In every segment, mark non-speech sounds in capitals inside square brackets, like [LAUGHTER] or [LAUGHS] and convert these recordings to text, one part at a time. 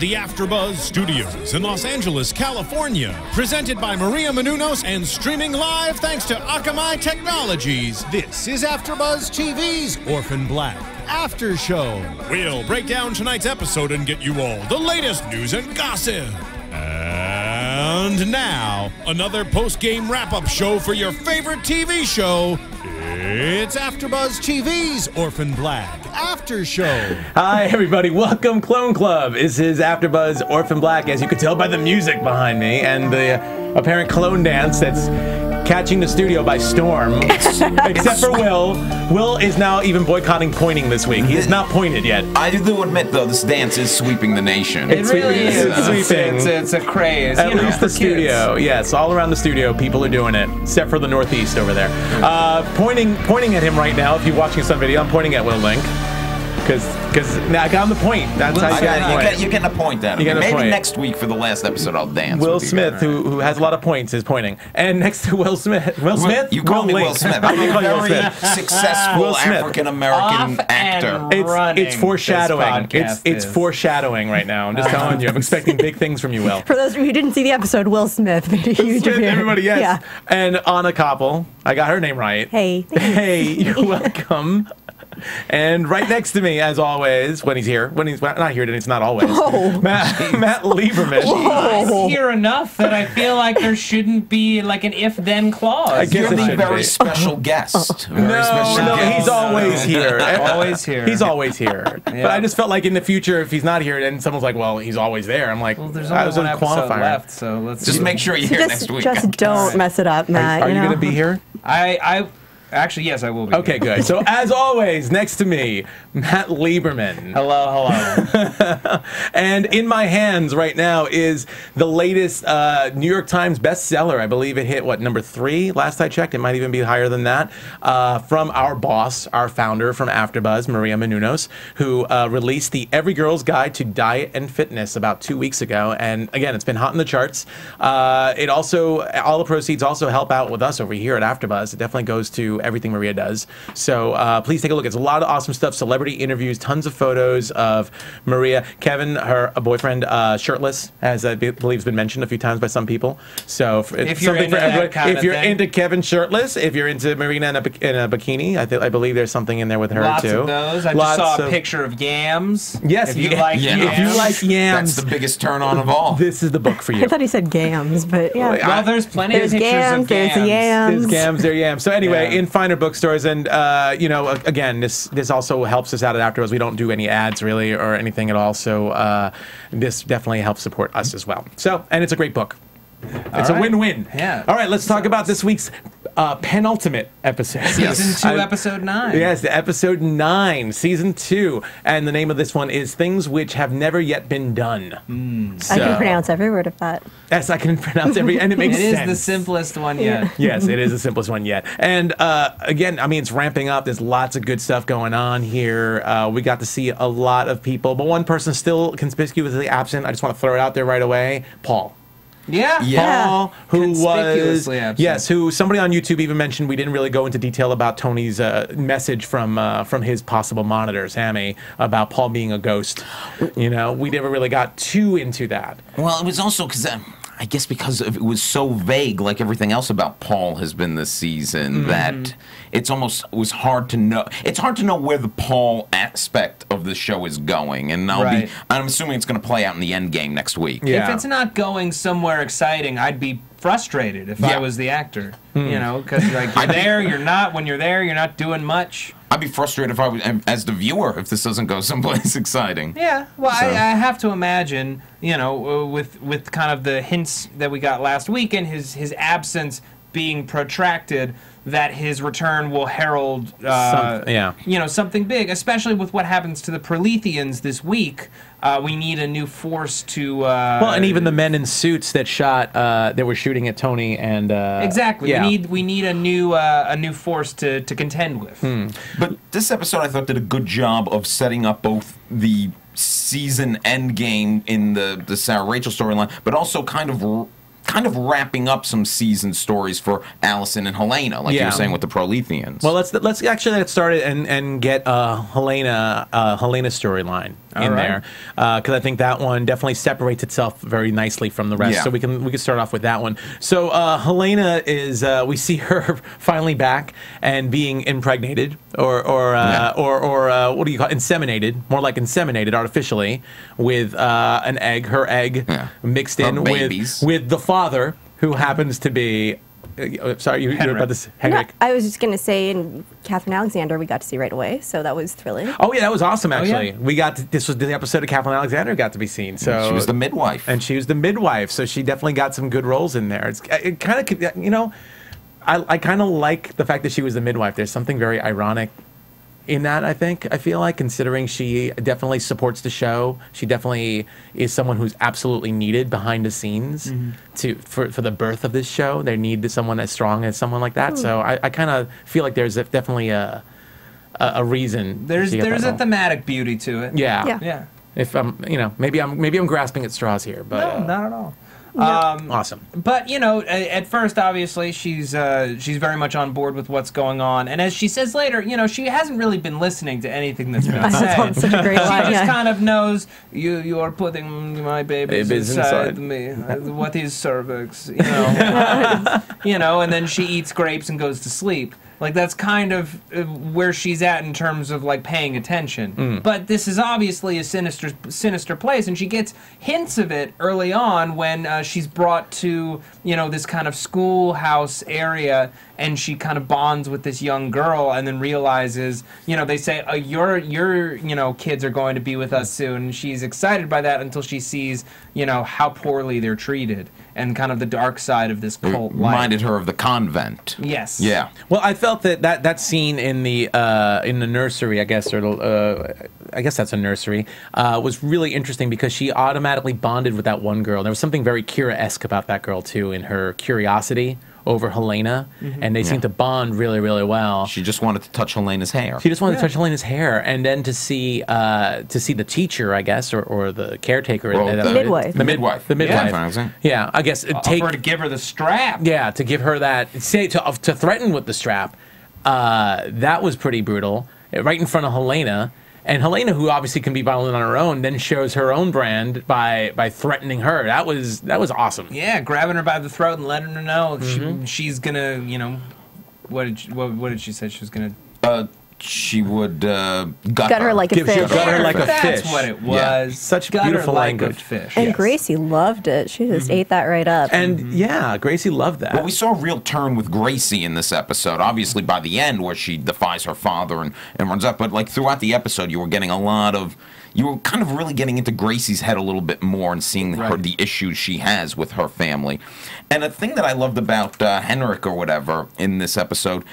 The AfterBuzz Studios in Los Angeles, California, presented by Maria Menounos and streaming live thanks to Akamai Technologies. This is AfterBuzz TV's Orphan Black After Show. We'll break down tonight's episode and get you all the latest news and gossip. And now, another post-game wrap-up show for your favorite TV show. It's AfterBuzz TV's Orphan Black After Show. Hi, everybody. Welcome, Clone Club. This is AfterBuzz Orphan Black, as you can tell by the music behind me and the apparent clone dance that's catching the studio by storm. [LAUGHS] Except for Will. Will is now even boycotting pointing this week. He has not pointed yet. I do admit, though, this dance is sweeping the nation. It's It really sweeping- is. it's It's, sweeping. it's, it's a craze. At you know, least for the studio, kids. yes, all around the studio, people are doing it, except for the Northeast over there. Uh, pointing, pointing at him right now. If you're watching some video, I'm pointing at Will Link, because, because now I got him the point. That's how you got got, you get, you're getting a point out of You it. get a Maybe point. next week for the last episode, I'll dance. Will with you. Smith, who, who has a lot of points, is pointing. And next to Will Smith, Will Smith, You call me Link. Will Smith. I'm I'm a call you Will very Smith. successful African American actor. It's, it's foreshadowing. It's it's is. foreshadowing right now. I'm just telling you. I'm [LAUGHS] expecting big things from you, Will. For those of you who didn't see the episode, Will Smith made a huge Smith, everybody, yes. Yeah. And Anna Koppel, I got her name right. Hey. Hey, you're [LAUGHS] welcome. And right next to me, as always, when he's here, when he's not here, then it's not always. Whoa. Matt, Matt Lieberman. I'm here enough that I feel like there shouldn't be like an if-then clause. I guess You're the very be. special guest. [LAUGHS] Very No, special no, guest. he's always here. [LAUGHS] Always here. He's always here. But I just felt like in the future, if he's not here, then someone's like, "Well, he's always there." I'm like, Well, there's I only was one a episode qualifier. left, so let's Just see. make sure you're here Just, next week. just don't mess it up, Matt. Are you know? going to be here? I, I, actually, yes, I will be. Okay, good. So as always, next to me, Matt Lieberman. Hello, hello. [LAUGHS] And in my hands right now is the latest uh, New York Times bestseller. I believe it hit what number three last I checked. It might even be higher than that. Uh, from our boss, our founder from AfterBuzz, Maria Menounos, who uh, released the Every Girl's Guide to Diet and Fitness about two weeks ago. And again, it's been hot in the charts. Uh, it also all the proceeds also help out with us over here at AfterBuzz. It definitely goes to everything Maria does. So uh, please take a look. It's a lot of awesome stuff. Celebrity interviews, tons of photos of Maria, Kevin, her boyfriend, uh, shirtless, as I be- believe has been mentioned a few times by some people. So if, it's If you're into for everyone. kind if of you're thing. into Kevin shirtless, if you're into Maria in a, in a bikini, I, th- I believe there's something in there with her Lots too. of those. I Lots just saw a of- picture of yams. Yes, if you yeah. like Yeah. yams. If you like yams, That's the biggest turn on of all. this is the book for [LAUGHS] you. I thought he said gams, but yeah. Well, there's plenty there's of pictures gams, of there's yams. yams. There's gams, there yams. So anyway, Yeah. in finer bookstores, and uh, you know, again, this this also helps us out at AfterBuzz. We don't do any ads really or anything at all, so uh, this definitely helps support us as well. So, and it's a great book. It's a right. win-win. Yeah. All right, let's talk about this week's uh, penultimate episode. Season two, I- episode nine. Yes, the episode nine, season two, and the name of this one is "Things Which Have Never Yet Been Done." I can pronounce every word of that. Yes, I can [LAUGHS] pronounce every, and it It makes is sense. the simplest one yet. yes, it is the simplest one yet. And uh, again, I mean, it's ramping up. There's lots of good stuff going on here. Uh, we got to see a lot of people, but one person still conspicuously absent. I just want to throw it out there right away Paul. Yeah. Yeah. Paul, who was absent. yes, who somebody on YouTube even mentioned. We didn't really go into detail about Tony's uh, message from uh, from his possible monitor, Sammy, about Paul being a ghost. You know, we never really got too into that. Well, it was also because I guess because of, it was so vague, like everything else about Paul has been this season, Mm-hmm. that it's almost it was hard to know. It's hard to know where the Paul aspect of the show is going, and I'll Right. be. I'm assuming it's going to play out in the end game next week. Yeah. If it's not going somewhere exciting, I'd be frustrated if Yeah. I was the actor. Hmm. You know, because like you're there, you're not. When you're there, you're not doing much. I'd be frustrated if I was as the viewer if this doesn't go [LAUGHS] someplace exciting. Yeah, well, So- I, I have to imagine, you know, uh, with with kind of the hints that we got last week and his his absence being protracted, that his return will herald, uh, Some- yeah. you know, something big, especially with what happens to the Proletheans this week. Uh, we need a new force to. Uh, Well, and even the men in suits that shot, uh, that were shooting at Tony and uh, exactly. yeah. We need we need a new uh, a new force to to contend with. Hmm. But this episode, I thought, did a good job of setting up both the season end game in the the Sarah Rachel storyline, but also kind of. Kind of wrapping up some season stories for Allison and Helena, like you were saying with the Proletheans. Well, let's let's actually get started and and get uh, Helena uh, Helena's storyline in right. there because I think that one definitely separates itself very nicely from the rest. Yeah. So we can we can start off with that one. So uh, Helena is uh, we see her [LAUGHS] finally back and being impregnated or or uh, Yeah. or or uh, what do you call it? inseminated? More like inseminated artificially with uh, an egg, her egg Yeah. mixed Her in babies. with with the father who happens to be. Uh, sorry, you, you're Henrik. about to say, No, Henrik. I was just gonna say, and Catherine Alexander, we got to see right away, so that was thrilling. Oh yeah, that was awesome. Actually, yeah? we got to, this was the episode of Catherine Alexander got to be seen. So she was the midwife. and she was the midwife. So she definitely got some good roles in there. It's it kind of you know, I I kind of like the fact that she was the midwife. There's something very ironic in that. I think I feel like considering she definitely supports the show. She definitely is someone who's absolutely needed behind the scenes to for for the birth of this show. They need someone as strong as someone like that. So I, I kind of feel like there's a, definitely a a, a reason. There's there's a role. thematic beauty to it. Yeah. Yeah. Yeah. If I'm, you know, maybe I'm maybe I'm grasping at straws here, but No, uh, not at all. Awesome. But you know, at first, obviously, she's uh, she's very much on board with what's going on, and as she says later, you know, she hasn't really been listening to anything that's been [LAUGHS] said. That's such a great she line. just Yeah. kind of knows you you are putting my babies, Babies inside, inside. me. What is cervix? You know, [LAUGHS] you know, and then she eats grapes and goes to sleep. Like that's kind of uh, where she's at in terms of like paying attention. Hmm. But this is obviously a sinister sinister place, and she gets hints of it early on when uh, she's brought to you know this kind of schoolhouse area, and she kind of bonds with this young girl, and then realizes you know they say uh, your your you know kids are going to be with us soon. And she's excited by that until she sees you know how poorly they're treated and kind of the dark side of this It cult life. reminded her of the convent. Yes. Yeah. Well, I felt that that, that scene in the uh, in the nursery, I guess, or uh, I guess that's a nursery, uh, was really interesting because she automatically bonded with that one girl. There was something very Kira esque about that girl too, in her curiosity over Helena, and they seem to bond really, really well. She just wanted to touch Helena's hair. She just wanted to touch Helena's hair, and then to see uh, to see the teacher, I guess, or, or the caretaker, Well, uh, the- Midwife. the midwife, the midwife. Yeah, Yeah, I guess uh, take Offer to give her the strap. yeah, to give her that say to to threaten with the strap, uh, that was pretty brutal. uh, Right in front of Helena, and Helena, who obviously can be violent on her own, then shows her own brand by by threatening her. That was that was awesome. Yeah, grabbing her by the throat and letting her know Mm-hmm. she, she's gonna, you know, what did she, what, what did she say she was gonna? Uh, she would uh, gut, Got her like a Give- she fish. got her like a That's what it was. Yeah. Such Got her beautiful like language. a fish. And Yes. Gracie loved it. She just ate that right up. And yeah, Gracie loved that. But we saw a real turn with Gracie in this episode. Obviously, by the end, where she defies her father and, and runs up. But like throughout the episode, you were getting a lot of, you were kind of really getting into Gracie's head a little bit more and seeing her the issues she has with her family. And a thing that I loved about uh, Henrik or whatever in this episode,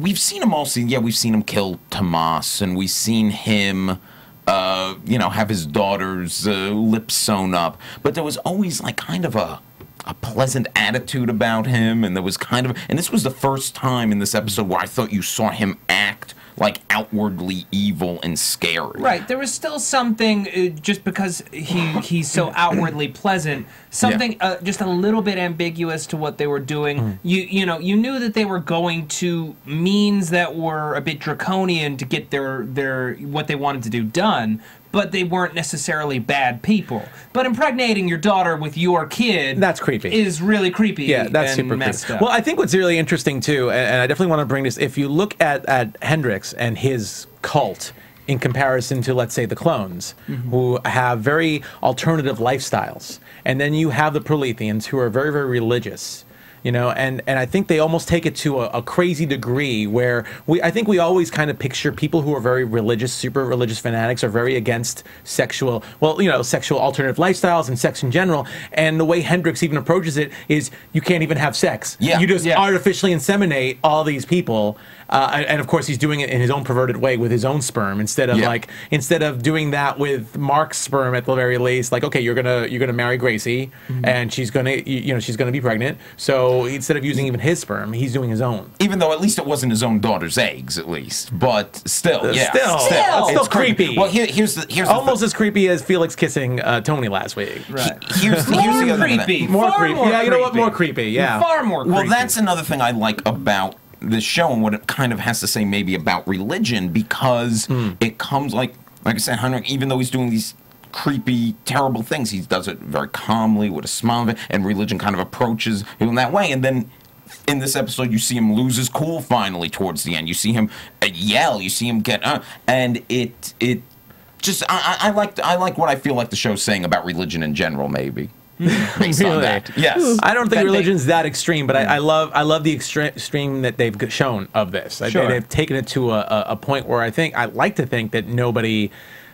we've seen him also. Yeah, we've seen him kill Tomas, and we've seen him. Uh, you know, have his daughter's uh, lips sewn up, but there was always like kind of a a pleasant attitude about him, and there was kind of, and this was the first time in this episode where I thought you saw him act like outwardly evil and scary. Right, there was still something uh, just because he he's so [COUGHS] outwardly pleasant, something uh, just a little bit ambiguous to what they were doing. Mm. You you know you knew that they were going to means that were a bit draconian to get their their what they wanted to do done, but they weren't necessarily bad people. But impregnating your daughter with your kid That's creepy. Is really creepy. Yeah, that's and super messed cool. up. Well, I think what's really interesting too, and, and I definitely want to bring this. If you look at at Hendrix and his cult in comparison to, let's say, the clones, Mm-hmm. who have very alternative lifestyles, and then you have the Proletheans who are very very religious. You know, and and I think they almost take it to a, a crazy degree where we I think we always kind of picture people who are very religious, super religious fanatics are very against sexual, well, you know, sexual alternative lifestyles and sex in general. And the way Hendrix even approaches it is you can't even have sex. Yeah. You just Yeah. artificially inseminate all these people. Uh, and, and of course, he's doing it in his own perverted way with his own sperm instead of Yeah. like instead of doing that with Mark's sperm at the very least. Like, okay, you're gonna you're gonna marry Gracie, Mm-hmm. and she's gonna you, you know she's gonna be pregnant. So instead of using even his sperm, he's doing his own. Even though at least it wasn't his own daughter's eggs, at least. But still, yeah, still, Still. it's still It's creepy. creepy. Well, here, here's the here's the Almost as creepy as Felix kissing uh, Tony last week. Right. here's the, here's the More other thing. creepy. More Far creepy. More Yeah, you know what? More creepy. Yeah. Far more creepy. Well, that's another thing I like about the show and what it kind of has to say maybe about religion because it comes like like I said, Henrik, even though he's doing these creepy, terrible things, he does it very calmly with a smile, and religion kind of approaches him in that way. And then in this episode, you see him lose his cool finally towards the end. You see him uh, yell. You see him get, uh, and it it just I, I I like I like what I feel like the show's saying about religion in general, maybe. [LAUGHS] Based on Really? that, yes. I don't think That they- religion's that extreme, but I, I love I love the extreme that they've shown of this. Sure. they've taken it to a, a, a point where I think I like to think that nobody,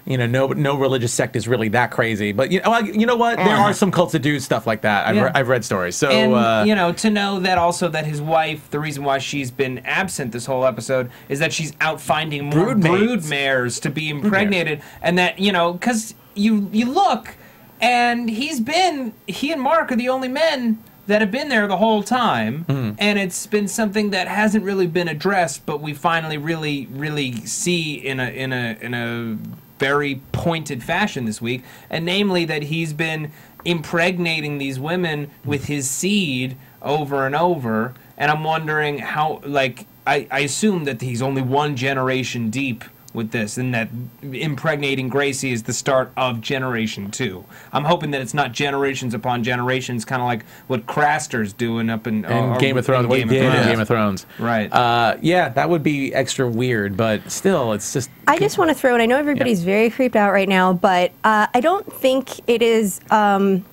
you know, no no religious sect is really that crazy. But you know, well, you know what? There are some cults that do stuff like that. I've, Yeah. re- I've read stories. So and uh, you know to know that also that his wife the reason why she's been absent this whole episode is that she's out finding more Brood brood, mares to be impregnated and that you know because you you look and he's been he and mark are the only men that have been there the whole time. Hmm. and it's been something that hasn't really been addressed but we finally really really see in a in a in a very pointed fashion this week. And namely that he's been impregnating these women with his seed over and over. And i'm wondering how like i, I assume that he's only one generation deep with this and that impregnating gracie is the start of generation two i'm hoping that it's not generations upon generations kind of like what craster's doing up in, in or- Game of Thrones, in what Game of Thrones. Game of Thrones, Right. Uh, yeah, that would be extra weird, but still, it's just I just want to throw it. I know everybody's very creeped out right now, but uh, I don't think it is um,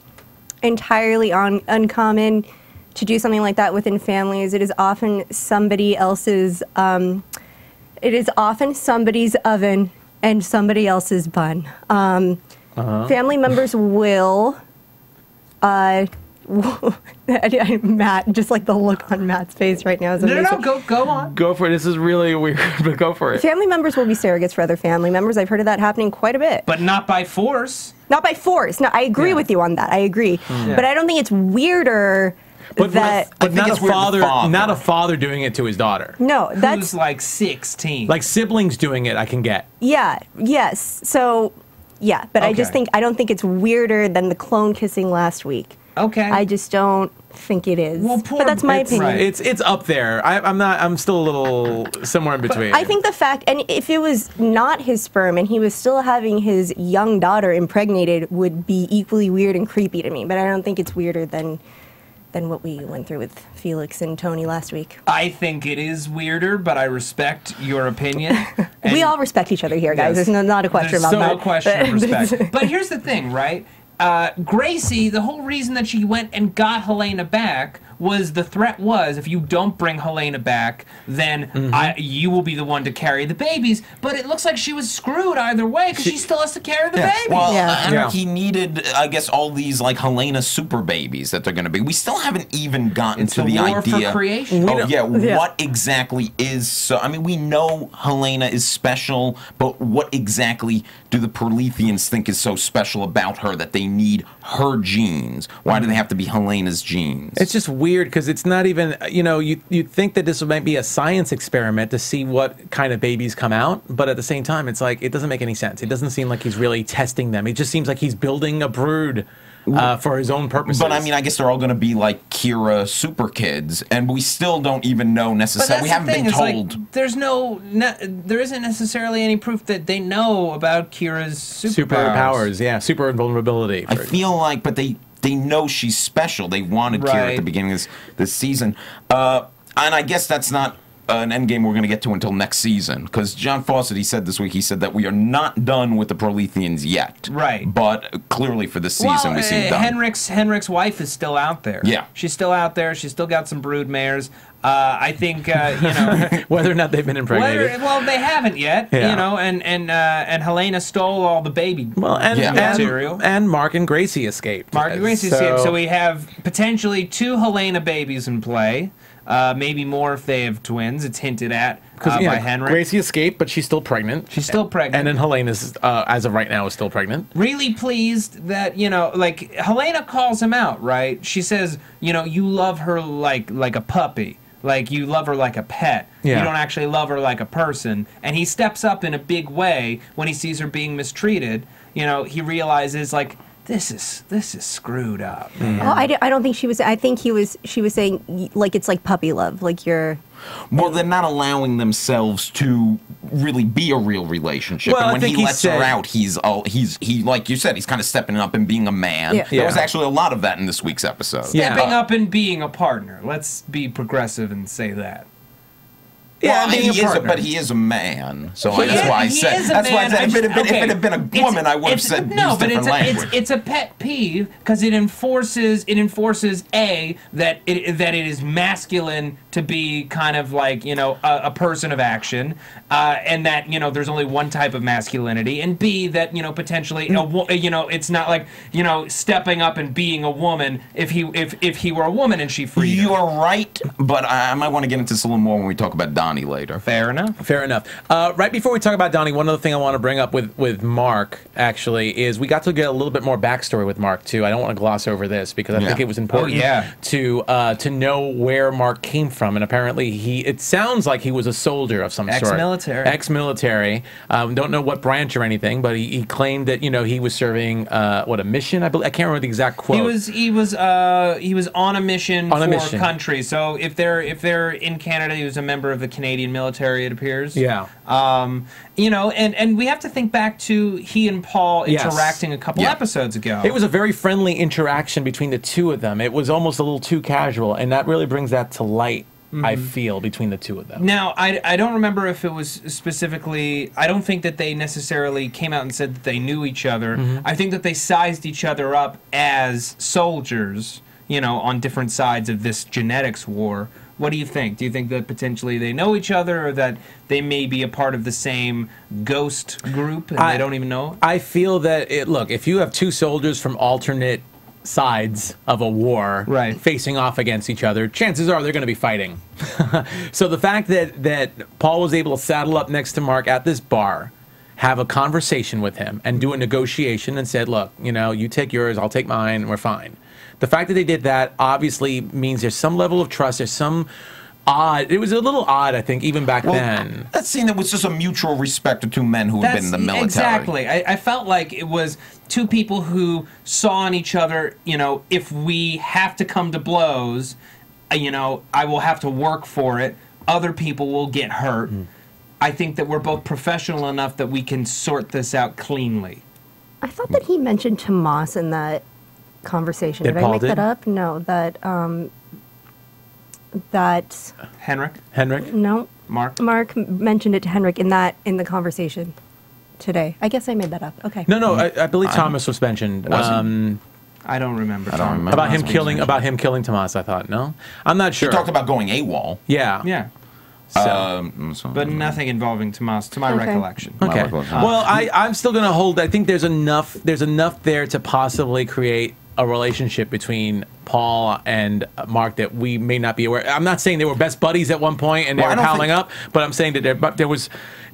entirely on, uncommon to do something like that within families. It is often somebody else's. Um, it is often somebody's oven and somebody else's bun. Um, Family members will. Uh, [LAUGHS] Matt, just like the look on Matt's face right now is no no no go go on go for it. This is really [LAUGHS] weird, but go for it. Family members will be surrogates for other family members. I've heard of that happening quite a bit. but not by force Not by force. No, I agree Yeah. with you on that. I agree. Yeah. But I don't think it's weirder But, that. but not a it's weird the father, father. not a father doing it to his daughter. no, who's that's like 16 Like siblings doing it, I can get. yeah, yes. So yeah, but I just Okay. think I don't think it's weirder than the clone kissing last week. okay I just don't think it is. Well, poor- but that's my It's, opinion. Right. it's it's up there. I, I'm not. I'm still a little somewhere in between. I think the fact, and if it was not his sperm and he was still having his young daughter impregnated, would be equally weird and creepy to me. But I don't think it's weirder than than what we went through with Felix and Tony last week. I think it is weirder, but I respect your opinion. [LAUGHS] we all respect each other here, guys. Yes. There's no, not a question there's about no that. question of [LAUGHS] But- respect. but here's the thing, right? Uh, Gracie, the whole reason that she went and got Helena back was the threat was if you don't bring Helena back, then Mm-hmm. I, you will be the one to carry the babies. But it looks like she was screwed either way because she, still has to carry the babies. Well, Yeah. uh, Henrik, Yeah. he needed, I guess, all these like Helena super babies that they're going to be. We still haven't even gotten it's to a the war idea. for creation. Oh yeah, Yeah. what exactly is so? I mean, we know Helena is special, but what exactly do the Proletheans think is so special about her that they need her genes? Why do they have to be Helena's genes? It's just weird because it's not even you know you you think that this might be a science experiment to see what kind of babies come out, but at the same time it's like it doesn't make any sense. It doesn't seem like he's really testing them. It just seems like he's building a brood uh, for his own purposes. But I mean, I guess they're all going to be like Kira super kids, and we still don't even know necessarily. We haven't thing, been is, like, told. there's no, ne- there isn't necessarily any proof that they know about Kira's superpowers. super powers, yeah, super invulnerability. I feel like, but they they know she's special. They wanted Kira at the beginning of this this season, uh, and I guess that's not an endgame we're going to get to until next season because John Fawcett he said this week he said that we are not done with the Proletheans yet. Right. But clearly for this season well, we seem uh, done. Henrik's Henrik's wife is still out there. Yeah. she's still out there. She's still got some brood mares. Uh, I think uh, you know. [LAUGHS] Whether or not they've been impregnated. Whether, well, they haven't yet, Yeah. you know, and and uh, and Helena stole all the baby well, and, Yeah. and, material. and Mark and Gracie escaped. Mark and Gracie escaped. So we have potentially two Helena babies in play. Uh, maybe more if they have twins. It's hinted at uh, by Henrik. Gracie escaped, but she's still pregnant. She's still pregnant. And then Helena, uh, as of right now, is still pregnant. really pleased that you know like helena calls him out right she says you know you love her like like a puppy like you love her like a pet. Yeah. you don't actually love her like a person. And he steps up in a big way when he sees her being mistreated. You know he realizes like this is this is screwed up man. Oh, I, d- I don't think she was. I think he was. She was saying like it's like puppy love. Like you're. Well, they're not allowing themselves to really be a real relationship. Well, and when think he he lets said- her out, he's all he's he like you said, he's kind of stepping up and being a man. Yeah. yeah. There was actually a lot of that in this week's episode. Stepping Uh, up and being a partner let's be progressive and say that well, being he a is, partner. but he is a man, so He that's is- why I said. a That's why I said if it had been, just- if it had been a It's- woman, I would have said no, but it's a, it's it's a pet peeve because it enforces it enforces a that it that it is masculine to be kind of like you know a, a person of action, uh, and that you know there's only one type of masculinity, and b that you know potentially a you know it's not like you know stepping up and being a woman if he if if he were a woman and she freed. her. You're right, but I, I might want to get into this a little more when we talk about Donnie later. Fair enough. Fair enough. Uh, right before we talk about Donnie, one other thing I want to bring up with, with Mark actually is we got to get a little bit more backstory with Mark too. I don't want to gloss over this because I Yeah. think it was important Oh, yeah. to uh, to know where Mark came from. And apparently he it sounds like he was a soldier of some sort. Ex-military. Ex-military. Um, don't know what branch or anything, but he, he claimed that you know he was serving uh, what a mission. I believe I can't remember the exact quote. He was he was uh he was on a mission On a for mission. country. So if they're if they're in Canada, he was a member of the Canadian military. It appears. Yeah. Um, you know, and and we have to think back to he and Paul Yes. interacting a couple Yeah. episodes ago. It was a very friendly interaction between the two of them. It was almost a little too casual, and that really brings that to light. I feel between the two of them. Now, I, I don't remember if it was specifically. I don't think that they necessarily came out and said that they knew each other. Mm-hmm. I think that they sized each other up as soldiers, you know, on different sides of this genetics war. What do you think? Do you think that potentially they know each other or that they may be a part of the same ghost group and I- they don't even know? I feel that it. Look, if you have two soldiers from alternate sides of a war Right. facing off against each other, chances are they're going to be fighting. [LAUGHS] so the fact that that Paul was able to saddle up next to Mark at this bar, have a conversation with him, and do a negotiation, and said, "Look, you know, you take yours, I'll take mine, and we're fine." The fact that they did that obviously means there's some level of trust. There's some odd. It was a little odd, I think, even back then. that scene that was just a mutual respect to two men who had been in the military. Exactly. I, I felt like it was two people who saw in each other, you know, if we have to come to blows, uh, you know, I will have to work for it. Other people will get hurt. Hmm. I think that we're both professional enough that we can sort this out cleanly. I thought that he mentioned Tomas in that conversation. That did Paul I make did? that up? No, that um, that Henrik, Henrik. no. Mark. Mark mentioned it to Henrik in that in the conversation today. I guess I made that up. Okay. No, no, I, I believe Thomas was mentioned. Was? Um, I don't remember. I don't remember. about him killing mentioned. about him killing Tomas. I thought no, I'm not sure. He talked about going AWOL. yeah, Yeah, So, Um, so- but nothing involving Tomas, to my Okay. recollection. okay. recollection. Well, I I'm still gonna hold. I think there's enough. There's enough there to possibly create a relationship between Paul and Mark that we may not be aware. I'm not saying they were best buddies at one point and they Well, were don't think- up, but I'm saying that there, but there was,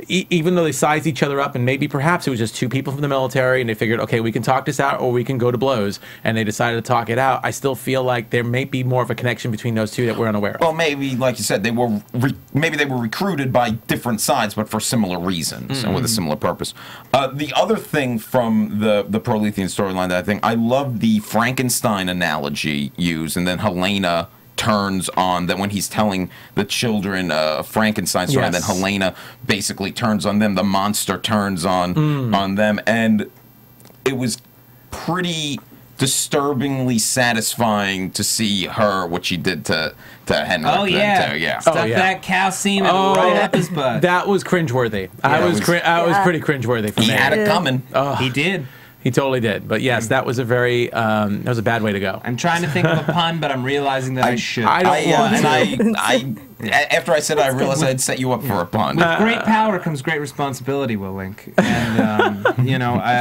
e- even though they sized each other up, and maybe perhaps it was just two people from the military, and they figured, okay, we can talk this out, or we can go to blows, and they decided to talk it out. I still feel like there may be more of a connection between those two that we're unaware of. Well, maybe, like you said, they were re- maybe they were recruited by different sides, but for similar reasons and with a similar purpose. Uh, the other thing from the the Prolethean storyline that I think I love the Frankenstein analogy used, and then Helena turns on that when he's telling the children uh, Frankenstein story, and then Helena basically turns on them. The monster turns on on them, and it was pretty disturbingly satisfying to see her what she did to to Henrik. Oh yeah, too, yeah. Stuck Oh, yeah. that cow semen Oh, right up his butt. That was cringeworthy. I Yeah, it was, was- cri- I was pretty cringeworthy for he me. had it Yeah. coming. he did. He totally did. But yes, that was a very um, that was a bad way to go. I'm trying to think of a [LAUGHS] pun, but I'm realizing that I, should. I don't I, uh, want and I, I, [LAUGHS] a- after I said it, I realized I'd set you up for a pun. With great power comes great responsibility, Will Link, and um, [LAUGHS] you know I,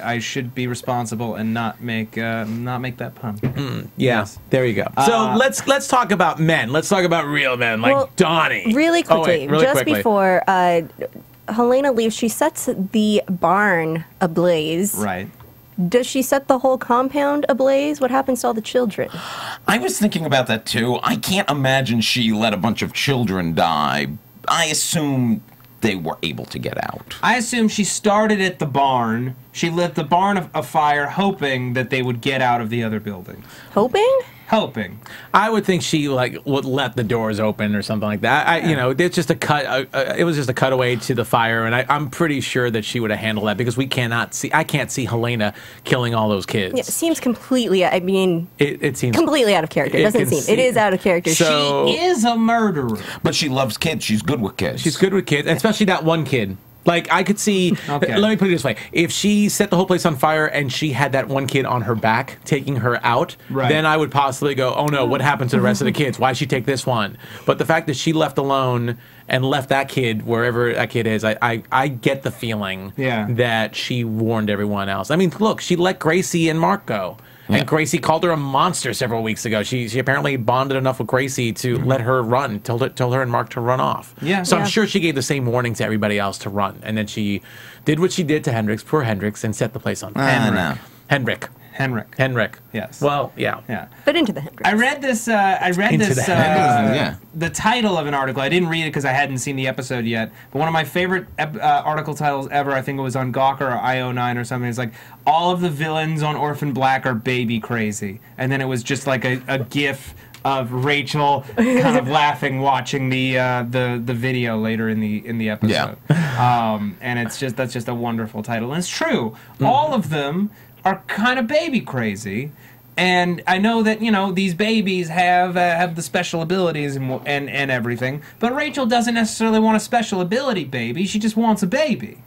I, I should be responsible and not make uh, not make that pun. Yeah, Yes. there you go. So Uh, let's let's talk about men. Let's talk about real men like Well, Donnie. Really Oh, quickly, wait, really just quickly. before uh, Helena leaves, she sets the barn ablaze. Right. Does she set the whole compound ablaze? What happens to all the children? I was thinking about that too. I can't imagine she let a bunch of children die. I assume they were able to get out. I assume she started at the barn. She lit the barn af- afire, hoping that they would get out of the other building. Hoping? Hoping. I would think she like would let the doors open or something like that. I, you know, it's just a cut. Uh, uh, it was just a cutaway to the fire, and I, I'm pretty sure that she would have handled that because we cannot see. I can't see Helena killing all those kids. Yeah, it seems completely. I mean, It, it seems completely out of character. It Doesn't can seem. see- It is out of character. So- She is a murderer. But she loves kids. She's good with kids. She's good with kids, especially that one kid. Like I could see. Okay. Let me put it this way: if she set the whole place on fire and she had that one kid on her back taking her out, Right. then I would possibly go, "Oh no, what happened to the rest of the kids? Why'd she take this one?" But the fact that she left alone and left that kid wherever that kid is, I I, I get the feeling Yeah. that she warned everyone else. I mean, look, she let Gracie and Mark go. Yeah. And Gracie called her a monster several weeks ago. She she apparently bonded enough with Gracie to mm-hmm. let her run, told it, told her and Mark to run off. Yeah. So I'm sure she gave the same warning to everybody else to run, and then she did what she did to Hendrix, poor Hendrix, and set the place on fire. I Henrik. know. Henrik, Henrik. Henrik. Yes. Well, yeah. Yeah. but into the Henrik. I read this. Uh, I read Into this. the Uh, yeah. The title of an article. I didn't read it because I hadn't seen the episode yet. But one of my favorite ep- uh, article titles ever. I think it was on Gawker or IO9 or something. It's like all of the villains on Orphan Black are baby crazy, and then it was just like a, a GIF of Rachel kind of [LAUGHS] laughing watching the uh, the the video later in the in the episode. Um, and it's just that's just a wonderful title, and it's true. All of them are kind of baby crazy. And I know that you know these babies have uh, have the special abilities and, and and everything, but Rachel doesn't necessarily want a special ability baby. She just wants a baby.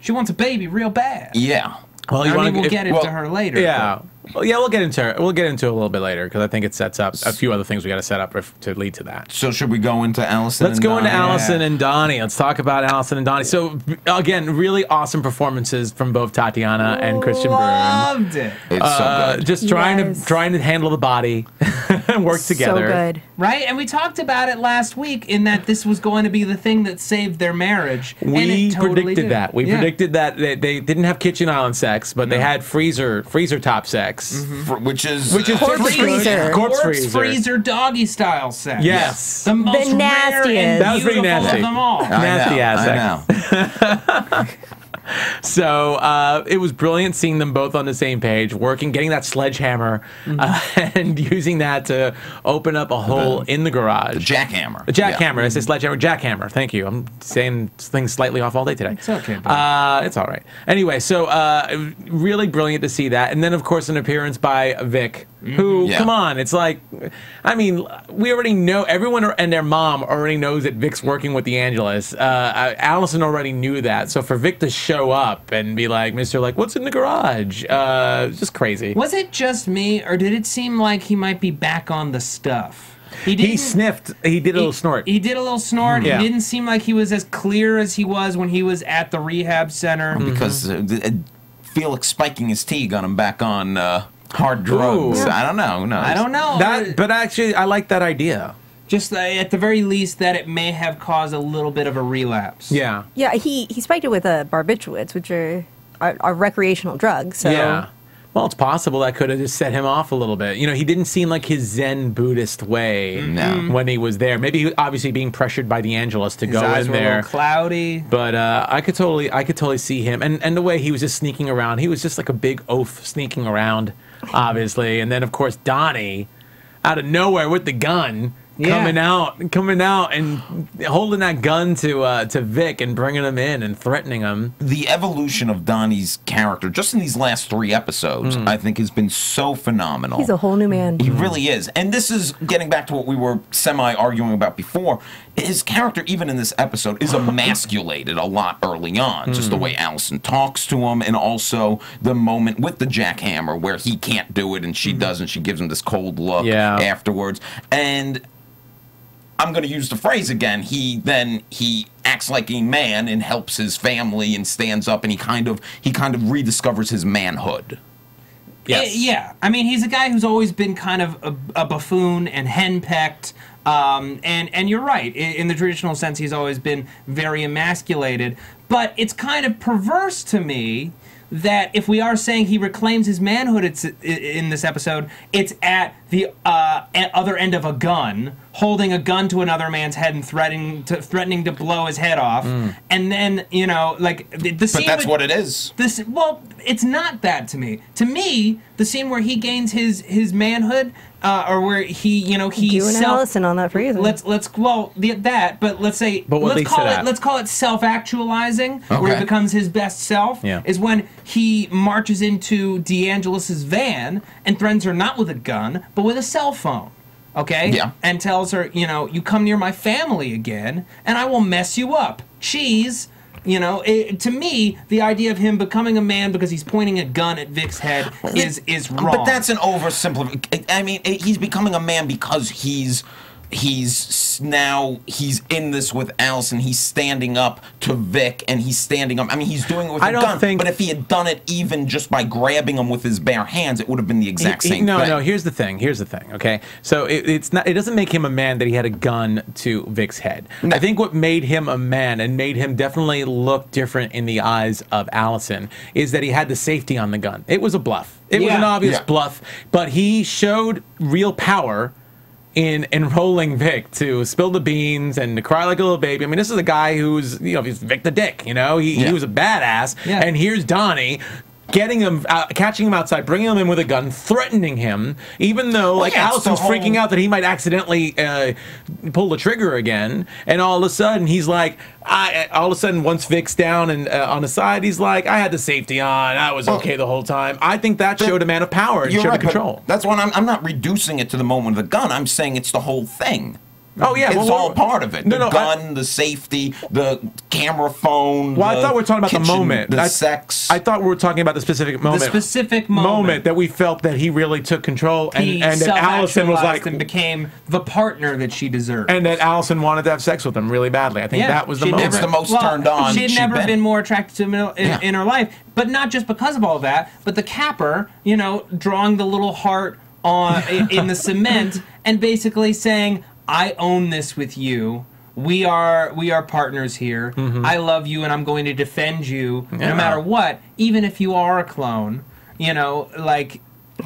She wants a baby real bad. Yeah. Well, I wanna- mean, we'll if- get into well, her later. Yeah. Well, yeah, we'll get into it. We'll get into it a little bit later because I think it sets up a few other things we got to set up if, to lead to that. So should we go into Allison? Let's and go into Donnie? Allison and Donnie. Let's talk about Allison and Donnie. So again, really awesome performances from both Tatiana and Kristian Bruun. Loved it. It's Uh, so good. just trying Yes. to trying to handle the body and [LAUGHS] work together. So good. Right? And we talked about it last week in that this was going to be the thing that saved their marriage. and We it totally predicted did. that. We Yeah. predicted that they, they didn't have kitchen island sex, but they had freezer freezer top sex. Mm-hmm. Fr- which is Which is Corpse typically- freezer. Corpse Corpse freezer. freezer doggy style sex. Yes. The most rare nastiest. and That was pretty nasty. of them all. I Nasty know, ass I know. [LAUGHS] [LAUGHS] So uh, it was brilliant seeing them both on the same page, working, getting that sledgehammer, Mm-hmm. uh, [LAUGHS] and using that to open up a hole in the garage. The jackhammer. A jackhammer. I say sledgehammer. Jackhammer. Thank you. I'm saying things slightly off all day today. It's okay. Uh, it's all right. Anyway, so uh, really brilliant to see that, and then of course an appearance by Vic. Who? Yeah. Come on! It's like, I mean, we already know everyone and their mom already knows that Vic's working with DeAngelis. Uh, Allison already knew that, so for Vic to show up and be like, "Mister, like, what's in the garage?" Uh, just crazy. Was it just me, or did it seem like he might be back on the stuff? He didn't- sniffed. He did a little snort. He did a little snort. Yeah. He didn't seem like he was as clear as he was when he was at the rehab center. Mm-hmm. because uh, th- uh, Felix spiking his tea got him back on uh, hard drugs. Ooh. I don't know. No, I don't know. that, but actually, I like that idea. just uh, at the very least, that it may have caused a little bit of a relapse. Yeah. Yeah, he he spiked it with uh, barbiturates, which are, are are recreational drugs. So Yeah. Well, it's possible that could have just set him off a little bit. You know, he didn't seem like his Zen Buddhist way No. when he was there. Maybe he, obviously being pressured by DeAngelis to His go eyes in were a there. little cloudy. But uh, I could totally, I could totally see him, and and the way he was just sneaking around. He was just like a big oaf sneaking around, obviously. And then of course Donnie, out of nowhere with the gun, Yeah. coming out, coming out, and holding that gun to uh, to Vic and bringing him in and threatening him. the evolution of Donnie's character, just in these last three episodes, Hmm. I think has been so phenomenal. He's a whole new man. He really is. And this is getting back to what we were semi arguing about before. His character, even in this episode, is emasculated a lot early on. Just the way Allison talks to him, and also the moment with the jackhammer where he can't do it and she does, and she gives him this cold look Yeah. afterwards. And I'm going to use the phrase again. He then he acts like a man and helps his family and stands up and he kind of he kind of rediscovers his manhood. Yes. Eh, yeah. I mean, he's a guy who's always been kind of a, a buffoon and henpecked. Um, and and you're right. In, in the traditional sense, he's always been very emasculated. But it's kind of perverse to me that if we are saying he reclaims his manhood, it's in this episode. It's at the uh, other end of a gun, holding a gun to another man's head and threatening to threatening to blow his head off. And then you know, like the, the But that's with- what it is. this well it's not that to me to me the scene where he gains his his manhood uh, or where he you know he You and self Allison on that freezer. let's let's well the, that but let's say But what let's call it that? let's call it self-actualizing where Okay. he becomes his best self Yeah. is when he marches into DeAngelis's van and threatens her not with a gun but with a cell phone okay Yeah. and tells her you know you come near my family again and I will mess you up cheese you know, it, to me, the idea of him becoming a man because he's pointing a gun at Vic's head is is wrong. But that's an oversimplification. I mean, it- he's becoming a man because he's he's now he's in this with Allison. He's standing up to Vic, and he's standing up. I mean, he's doing it with I a don't gun. think- but if he had done it even just by grabbing him with his bare hands, it would have been the exact He- he- same no, thing. no. Here's the thing. Here's the thing. Okay, so it, it's not. It doesn't make him a man that he had a gun to Vic's head. No. I think what made him a man and made him definitely look different in the eyes of Allison is that he had the safety on the gun. It was a bluff. It was an obvious Yeah. bluff, but he showed real power. In enrolling Vic to spill the beans and to cry like a little baby. I mean, this is a guy who's, you know, he's Vic the Dick, you know, he, he was a badass. Yeah. And here's Donnie getting him, out, catching him outside, bringing him in with a gun, threatening him, even though like yeah, Allison's freaking out that he might accidentally uh, pull the trigger again, and all of a sudden he's like, I, all of a sudden once Vic's down and uh, on the side, he's like, I had the safety on, I was okay the whole time. I think that showed a man of power and showed right, control. That's what I'm. I'm not reducing it to the moment of the gun. I'm saying it's the whole thing. Oh yeah, it's well, all part of it. No, the no, I- gun, the safety, the camera phone. Well, I thought we were talking about the moment. the I, sex. I thought we were talking about the specific moment. The specific moment. that we felt that he really took control, and, he and that Allison was like, and became the partner that she deserved. and that Allison wanted to have sex with him really badly. I think Yeah, that was the she'd moment. It's the most turned on She had never been. been. more attracted to him in, in, Yeah. in her life, but not just because of all that, but the capper, you know, drawing the little heart on in, in the cement and basically saying, "I own this with you." We are we are partners here. Mm-hmm. I love you, and I'm going to defend you Yeah. no matter what, even if you are a clone. You know, like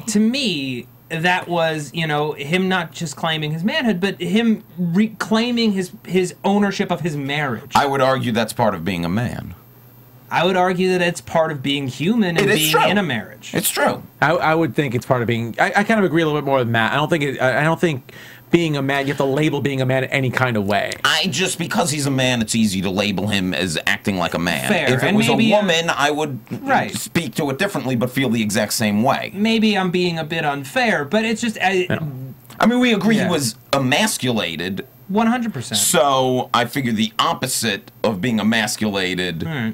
to me, that was you know him not just claiming his manhood, but him reclaiming his his ownership of his marriage. I would argue that's part of being a man. I would argue that it's part of being human and It is being true. in a marriage. It's true. I, I would think it's part of being. I, I kind of agree a little bit more with Matt. I don't think. It, I I don't think being a man. You have to label being a man in any kind of way. I just because he's a man, it's easy to label him as acting like a man. Fair, If it and was a maybe, uh, woman, I would Right. speak to it differently, but feel the exact same way. Maybe I'm being a bit unfair, but it's just I, I mean, we agree Yeah. he was emasculated, 100%. so I figure the opposite of being emasculated. Hmm.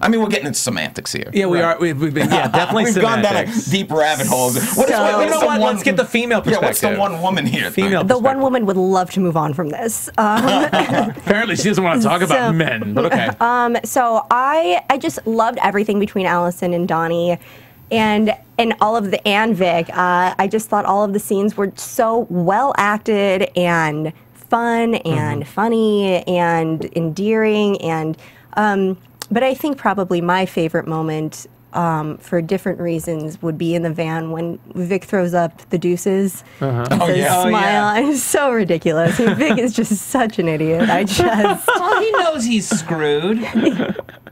I mean, we're getting into semantics here. Yeah, we Right. are. We've, we've been. Yeah, [LAUGHS] definitely. We've gone down a deep rabbit hole. What is, So- what- You know the what? one- Let's get the female perspective. Yeah, what's the one woman here? Female. the one woman would love to move on from this. Um, [LAUGHS] Apparently, she doesn't want to talk So- about men. But okay. [LAUGHS] Um, so I I just loved everything between Allison and Donnie, and and all of the and Vic. Uh, I just thought all of the scenes were so well acted and fun and funny and endearing and. Um, but I think probably my favorite moment. Um, for different reasons, would be in the van when Vic throws up the deuces. and Oh, says, yeah. Oh, Smile. yeah. And [LAUGHS] It's so ridiculous. And [LAUGHS] Vic is just such an idiot. I [LAUGHS] just. well, he knows knows he's screwed.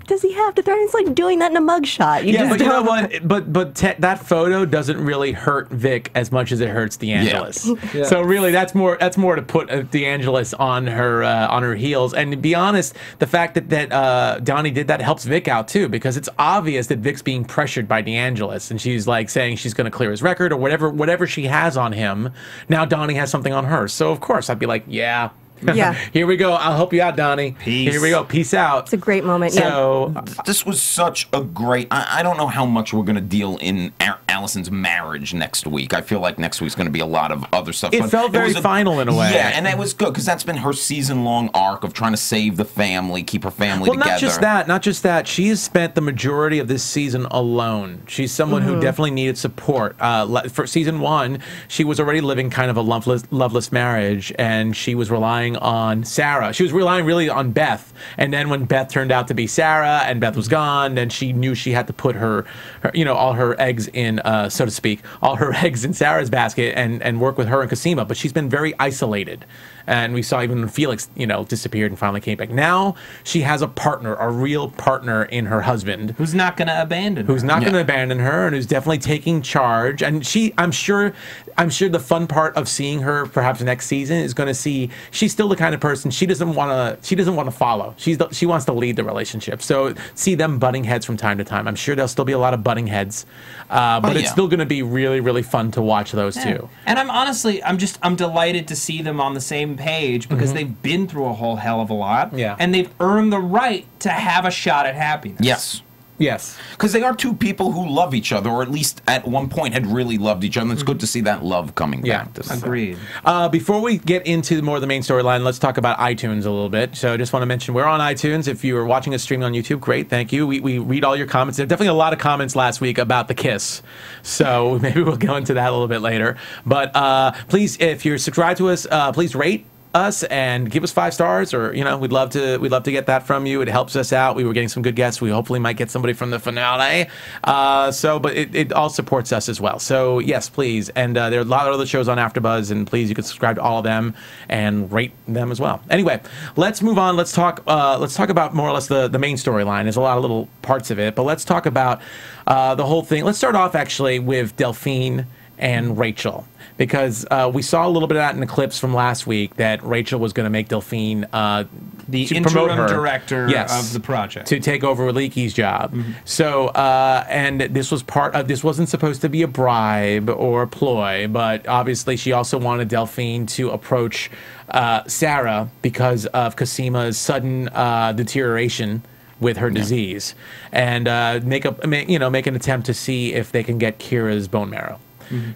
Does he have to throw? It's like doing that in a mugshot. You Yeah, just but you know what? But but te- that photo doesn't really hurt Vic as much as it hurts DeAngelis. Yeah. So really, that's more that's more to put uh, DeAngelis on her uh, on her heels. And to be honest, the fact that that uh, Donnie did that helps Vic out too because it's obvious that Vic's being pressured by DeAngelis, and she's like saying she's going to clear his record or whatever whatever she has on him. Now Donnie has something on her. So of course I'd be like, yeah. [LAUGHS] Yeah. Here we go. I'll help you out, Donnie. Peace. Here we go. Peace out. It's a great moment. yeah. So This was such a great. I, I don't know how much we're going to deal in A- Allison's marriage next week. I feel like next week's going to be a lot of other stuff. It but felt very was final in a way. Yeah, and it was good because that's been her season-long arc of trying to save the family, keep her family Well, together. not just that, not just that. She has spent the majority of this season alone. She's someone who definitely needed support. Uh, for season one, she was already living kind of a loveless, loveless marriage, and she was relying on Sarah. She was relying really on Beth. And then when Beth turned out to be Sarah, and Beth was gone, then she knew she had to put her, her you know, all her eggs in, uh, so to speak, all her [LAUGHS] eggs in Sarah's basket, and and work with her and Cosima. But she's been very isolated and we saw even when Felix, you know, disappeared and finally came back. Now she has a partner, a real partner in her husband, Who's not going to abandon? who's her. not Yeah. going to abandon her and who's definitely taking charge. And she, I'm sure, I'm sure the fun part of seeing her perhaps next season is going to see she's still the kind of person she doesn't want to, she doesn't want to follow. She's the, she wants to lead the relationship. So see them butting heads from time to time. I'm sure there'll still be a lot of butting heads, uh, but Oh, it's still going to be really, really fun to watch those Yeah. two. And I'm honestly, I'm just, I'm delighted to see them on the same page because they've been through a whole hell of a lot. Mm-hmm. Yeah. And they've earned the right to have a shot at happiness. yes. Yes. Because they are two people who love each other, or at least at one point had really loved each other. It's good to see that love coming Yeah, back. This Agreed. Uh, before we get into more of the main storyline, let's talk about iTunes a little bit. So I just want to mention we're on iTunes. If you are watching us streaming on YouTube, great, thank you. We, we read all your comments. There are definitely a lot of comments last week about the kiss. So [LAUGHS] maybe we'll go into that a little bit later. But uh, please, if you're subscribed to us, uh, please rate us and give us five stars or you know we'd love to we'd love to get that from you. It helps us out. We were getting some good guests. We hopefully might get somebody from the finale. Uh, so but it, it all supports us as well. So yes please. And uh, there are a lot of other shows on afterbuzz and please you can subscribe to all of them and rate them as well. Anyway let's move on. Let's talk uh, let's talk about more or less the, the main storyline. There's a lot of little parts of it but let's talk about uh, the whole thing. Let's start off actually with delphine and Rachel because uh, we saw a little bit of that in the clips from last week that Rachel was going to make Delphine uh, The to interim director Yes. of the project. to take over Leekie's job. So, uh, and this was part of this wasn't supposed to be a bribe or a ploy, but obviously she also wanted Delphine to approach uh, Sarah because of Cosima's sudden uh, deterioration with her disease, and uh, make a you know make an attempt to see if they can get Kira's bone marrow.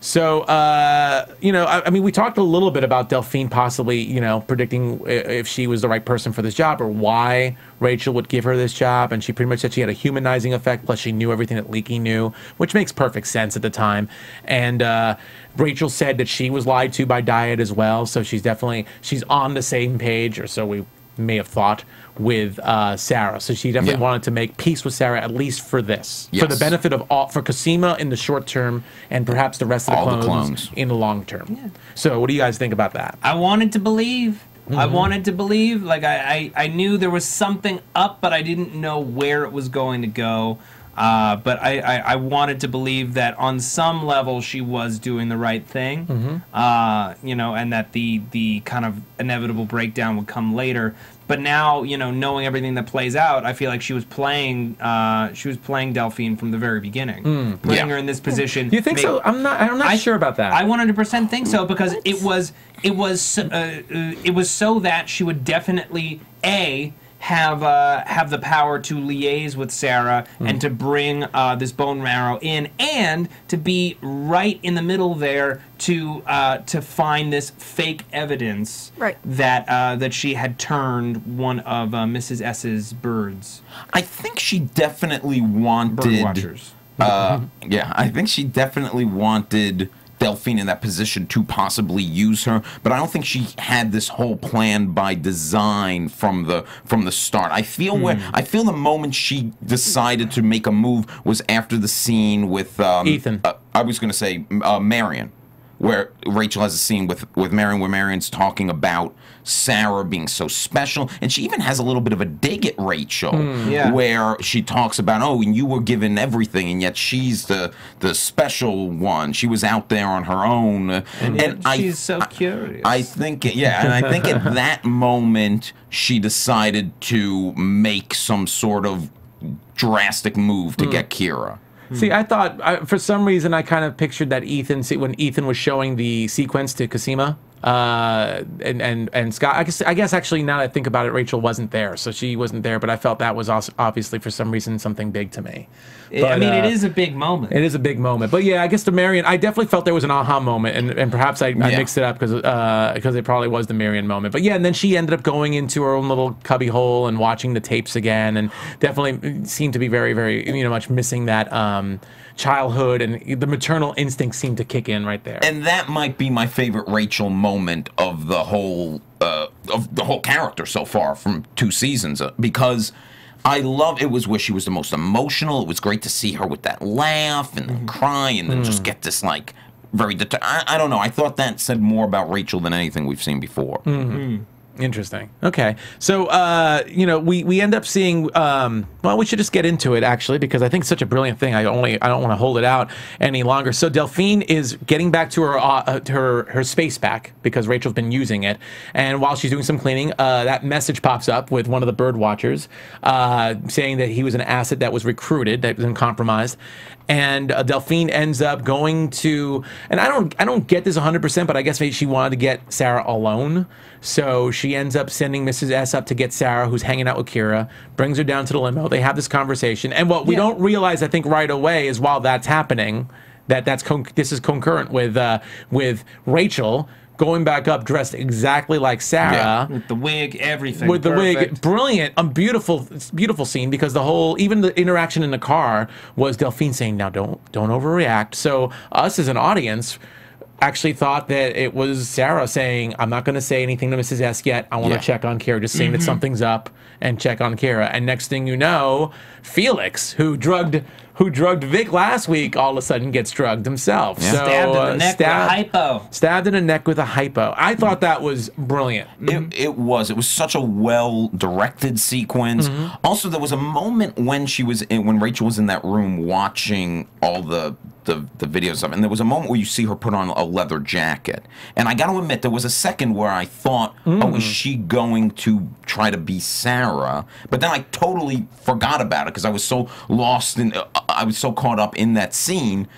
So, uh, you know, I, I mean, we talked a little bit about Delphine possibly, you know, predicting if she was the right person for this job or why Rachel would give her this job. And she pretty much said she had a humanizing effect, plus she knew everything that Leekie knew, which makes perfect sense at the time. And uh, Rachel said that she was lied to by Dyad as well. So she's definitely, she's on the same page, or so we may have thought with uh, Sarah. So she definitely Yeah. wanted to make peace with Sarah, at least for this, for the benefit of all, for Cosima in the short term, and perhaps the rest of the All the clones, clones. in the long term. So, what do you guys think about that? I wanted to believe. I Mm-hmm. wanted to believe. Like I, I, I knew there was something up, but I didn't know where it was going to go. Uh, but I, I, I wanted to believe that on some level she was doing the right thing. Mm-hmm. Uh, you know, and that the the kind of inevitable breakdown would come later. But now, you know, knowing everything that plays out, I feel like she was playing. Uh, she was playing Delphine from the very beginning, putting Yeah. her in this position. You think make- so? I'm not. I'm not I- sure about that. I 100% think so because it was it was uh, uh, it was so that she would definitely a have uh, have the power to liaise with Sarah and to bring uh, this bone marrow in, and to be right in the middle there to uh, to find this fake evidence Right. that uh, that she had turned one of uh, Mrs. S's birds I think she definitely wanted. bird watchers. Uh, yeah, I think she definitely wanted Delphine in that position to possibly use her, but I don't think she had this whole plan by design from the from the start. I feel where Hmm. I feel the moment she decided to make a move was after the scene with um, Ethan. Uh, I was going to say uh, Marion. Where Rachel has a scene with with Marion where Marion's talking about Sarah being so special, and she even has a little bit of a dig at Rachel, hmm. Yeah. where she talks about, oh, and you were given everything, and yet she's the the special one. She was out there on her own, and, I she's so curious. I think, yeah, and I think at [LAUGHS] that moment she decided to make some sort of drastic move to hmm. get Kira. See, I thought I, for some reason I kind of pictured that Ethan see, when Ethan was showing the sequence to Cosima uh, and and and Scott. I guess I guess actually now that I think about it, Rachel wasn't there, so she wasn't there. But I felt that was also obviously for some reason something big to me. I mean, uh, it is a big moment. It is a big moment, but yeah, I guess the Marion. I definitely felt there was an aha moment, and, and perhaps I, I mixed it up because because it probably was the Marion moment. But yeah, and then she ended up going into her own little cubby hole and watching the tapes again, and definitely seemed to be very very you know much missing that um, childhood and the maternal instinct seemed to kick in right there. And that might be my favorite Rachel moment of the whole uh, of the whole character so far from two seasons uh, because I love it was where she was the most emotional. It was great to see her with that laugh and then mm-hmm. cry and then just mm. get this like very deter- I, I don't know. I thought that said more about Rachel than anything we've seen before. Mm-hmm. Mm. Interesting. Okay. So, uh, you know, we, we end up seeing, um, well, we should just get into it actually, because I think it's such a brilliant thing. I only, I don't want to hold it out any longer. So Delphine is getting back to her, uh, to her, her space back because Rachel's been using it. And while she's doing some cleaning, uh, that message pops up with one of the bird watchers, uh, saying that he was an asset that was recruited, that was compromised. And uh, Delphine ends up going to, and I don't, I don't get this 100%, but I guess maybe she wanted to get Sarah alone. So she ends up sending Mrs. S up to get Sarah, who's hanging out with Kira, brings her down to the limo. They have this conversation. And what we Yeah. don't realize, I think, right away is while that's happening, that that's con- this is concurrent with uh, with Rachel going back up dressed exactly like Sarah. With the wig, everything. with the wig. Brilliant. A beautiful beautiful scene because the whole even the interaction in the car was delphine saying now don't don't overreact. So us as an audience actually thought that it was sarah saying i'm not going to say anything to mrs s yet. I want to Yeah. check on kira just saying that mm-hmm. something's up and check on kira and next thing you know felix who drugged who drugged vic last week all of a sudden gets drugged himself so Stabbed in the uh, neck stab- with a hypo. stabbed in the neck with a hypo i thought that was brilliant It, it was. It was such a well directed sequence. Also, there was a moment when she was in, when Rachel was in that room watching all the, the the videos of it, and there was a moment where you see her put on a leather jacket. And I got to admit, there was a second where I thought, "Oh, is she going to try to be Sarah?" But then I totally forgot about it because I was so lost in. Uh, I was so caught up in that scene,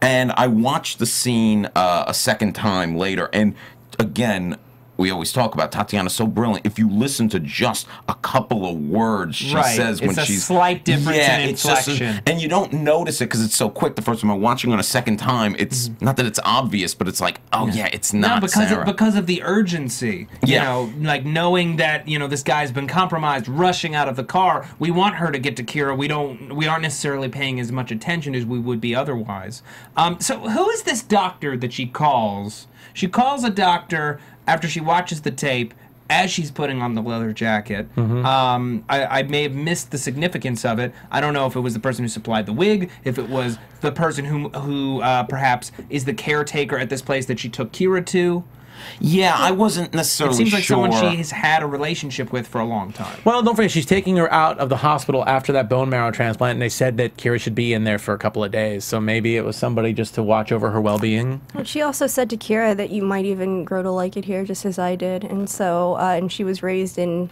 and I watched the scene uh, a second time later, and again we always talk about Tatiana's so brilliant. If you listen to just a couple of words she Right. says when It's a she's slight difference in it's just and you don't notice it because it's so quick. The first time I'm watching on a second time, it's not that it's obvious, but it's like, oh yeah, it's not No, because Sarah. of, because of the urgency. You Yeah. know, like knowing that you know this guy's been compromised, rushing out of the car. We want her to get to Kira. We don't. We aren't necessarily paying as much attention as we would be otherwise. Um, so who is this doctor that she calls? She calls a doctor after she watches the tape. As she's putting on the leather jacket, um, I, I may have missed the significance of it. I don't know if it was the person who supplied the wig, if it was the person who who uh, perhaps is the caretaker at this place that she took Kira to. Yeah, I wasn't necessarily. It necessarily seems like sure. someone she's had a relationship with for a long time. Well, don't forget, she's taking her out of the hospital after that bone marrow transplant, and they said that Kira should be in there for a couple of days. So maybe it was somebody just to watch over her well being. Well, she also said to Kira that you might even grow to like it here, just as I did, and so uh, and she was raised in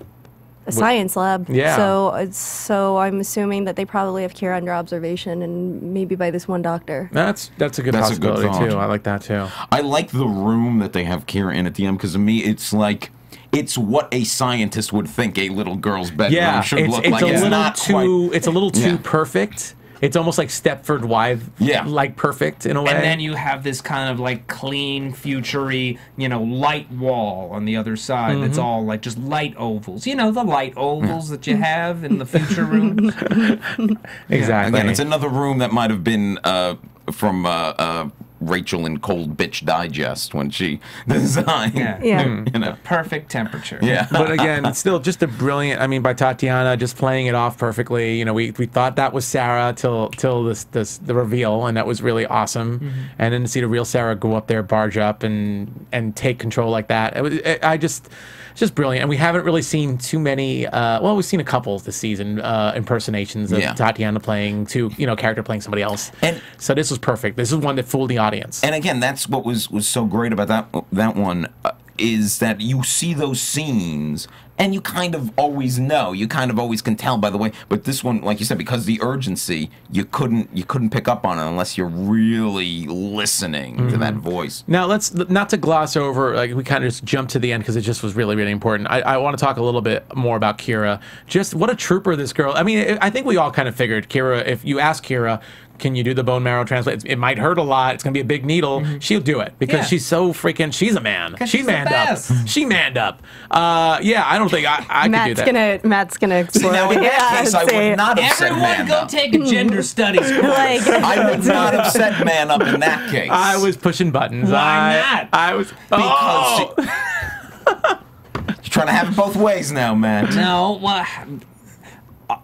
a science lab. Yeah. So it's so I'm assuming that they probably have Kira under observation, and maybe by this one doctor. That's that's a good That's a good possibility too. I like that too. I like the room that they have Kira in at the end because to me, it's like. It's what a scientist would think a little girl's bedroom Yeah, should it's, look it's like. a it's little not too quite. it's a little too Yeah. perfect. It's almost like Stepford Wife, Yeah. like perfect in a way. And then you have this kind of like clean, futury, you know, light wall on the other side Mm-hmm. that's all like just light ovals. You know, the light ovals that you have in the future [LAUGHS] rooms. exactly. Again, it's another room that might have been uh, from uh, uh, Rachel in Cold Bitch Digest when she [LAUGHS] designed. Yeah. Yeah. You hmm. know. Perfect temperature. Yeah. [LAUGHS] but again, it's still just a brilliant. I mean, by Tatiana, just playing it off perfectly. You know, we, we thought that was Sarah till till this this the reveal, and that was really awesome. Mm-hmm. And then to see the real Sarah go up there, barge up, and and take control like that, it was, it, I just. Just brilliant, and we haven't really seen too many. Uh, well, we've seen a couple this season uh, impersonations of Yeah. Tatiana playing to you know character playing somebody else. And- so this was perfect. This is one that fooled the audience. And again, that's what was was so great about that that one uh, is that you see those scenes and you kind of always know. You kind of always can tell by the way. But this one, like you said, because the urgency, you couldn't you couldn't pick up on it unless you're really listening to that mm-hmm. voice. Now let's not to gloss over. Like we kind of just jumped to the end because it just was really really important. I, I want to talk a little bit more about Kira. Just what a trooper this girl. I mean, I I think we all kind of figured Kira. If you ask Kira, can you do the bone marrow transplant? It might hurt a lot. It's gonna be a big needle. She'll do it because Yeah. she's so freaking. She's a man. She she's the manned best. up. [LAUGHS] She manned up. Uh, yeah, I don't think I, I could do Matt's that. gonna Matt's gonna explode. now in that Yeah, case, [LAUGHS] I say- would not have said Everyone man go up. take a gender studies course. [LAUGHS] like I would not have said man up in that case. I was pushing buttons. Why I, not? I was because oh! you're trying to have it both ways now, man. no, well,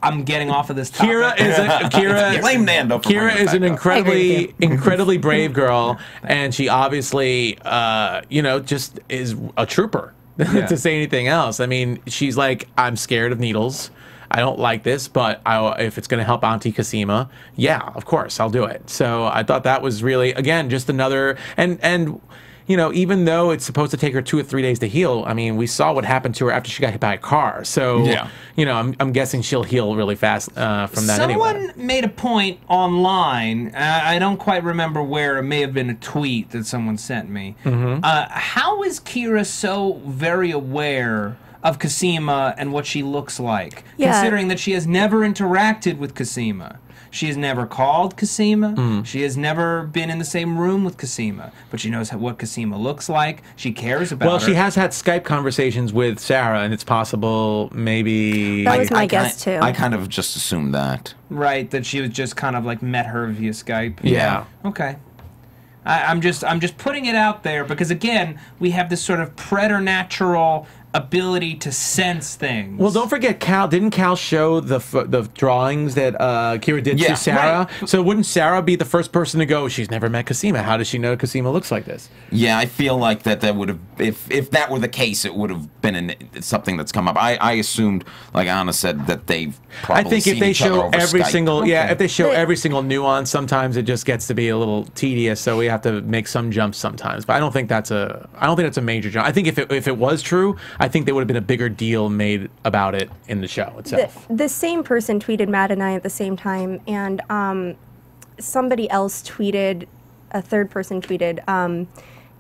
I'm getting off of this topic. Kira is a [LAUGHS] Kira. Blame Nando. For Kira bringing it is an incredibly, incredibly [LAUGHS] brave girl, and she obviously, uh, you know, just is a trooper. [LAUGHS] to say anything else, I mean, she's like, I'm scared of needles. I don't like this, but I, if it's going to help Auntie Cosima, yeah, of course, I'll do it. So I thought that was really, again, just another, and and you know, even though it's supposed to take her two or three days to heal, I mean, we saw what happened to her after she got hit by a car. So Yeah. you know, I'm, I'm guessing she'll heal really fast uh, from that Someone anyway. made a point online. Uh, I don't quite remember where. It may have been a tweet that someone sent me. Mm-hmm. Uh, how is Kira so very aware of Cosima and what she looks like, Yeah. considering that she has never interacted with Cosima? She has never called Cosima. Mm. She has never been in the same room with Cosima, but she knows what Cosima looks like. She cares about Well, her. she has had Skype conversations with Sarah, and it's possible maybe. That was my I guess, kinda- too. I kind of just assumed that. right that she was just kind of like met her via Skype. Yeah. Okay. I, I'm just I'm just putting it out there because again we have this sort of preternatural ability to sense things. Well, don't forget, Cal. Didn't Cal show the f- the drawings that uh, Kira did Yeah, to Sarah? right. So wouldn't Sarah be the first person to go? She's never met Cosima. How does she know Cosima looks like this? Yeah, I feel like that that would have if if that were the case, it would have been an, something that's come up. I, I assumed, like Anna said, that they've probably I think if they show every Skype. single yeah, if they show every single nuance, sometimes it just gets to be a little tedious. So we have to make some jumps sometimes. But I don't think that's a I don't think that's a major jump. I think if it if it was true, I think there would have been a bigger deal made about it in the show the, itself. the same person tweeted Matt and I at the same time, and um, somebody else tweeted, a third person tweeted, um,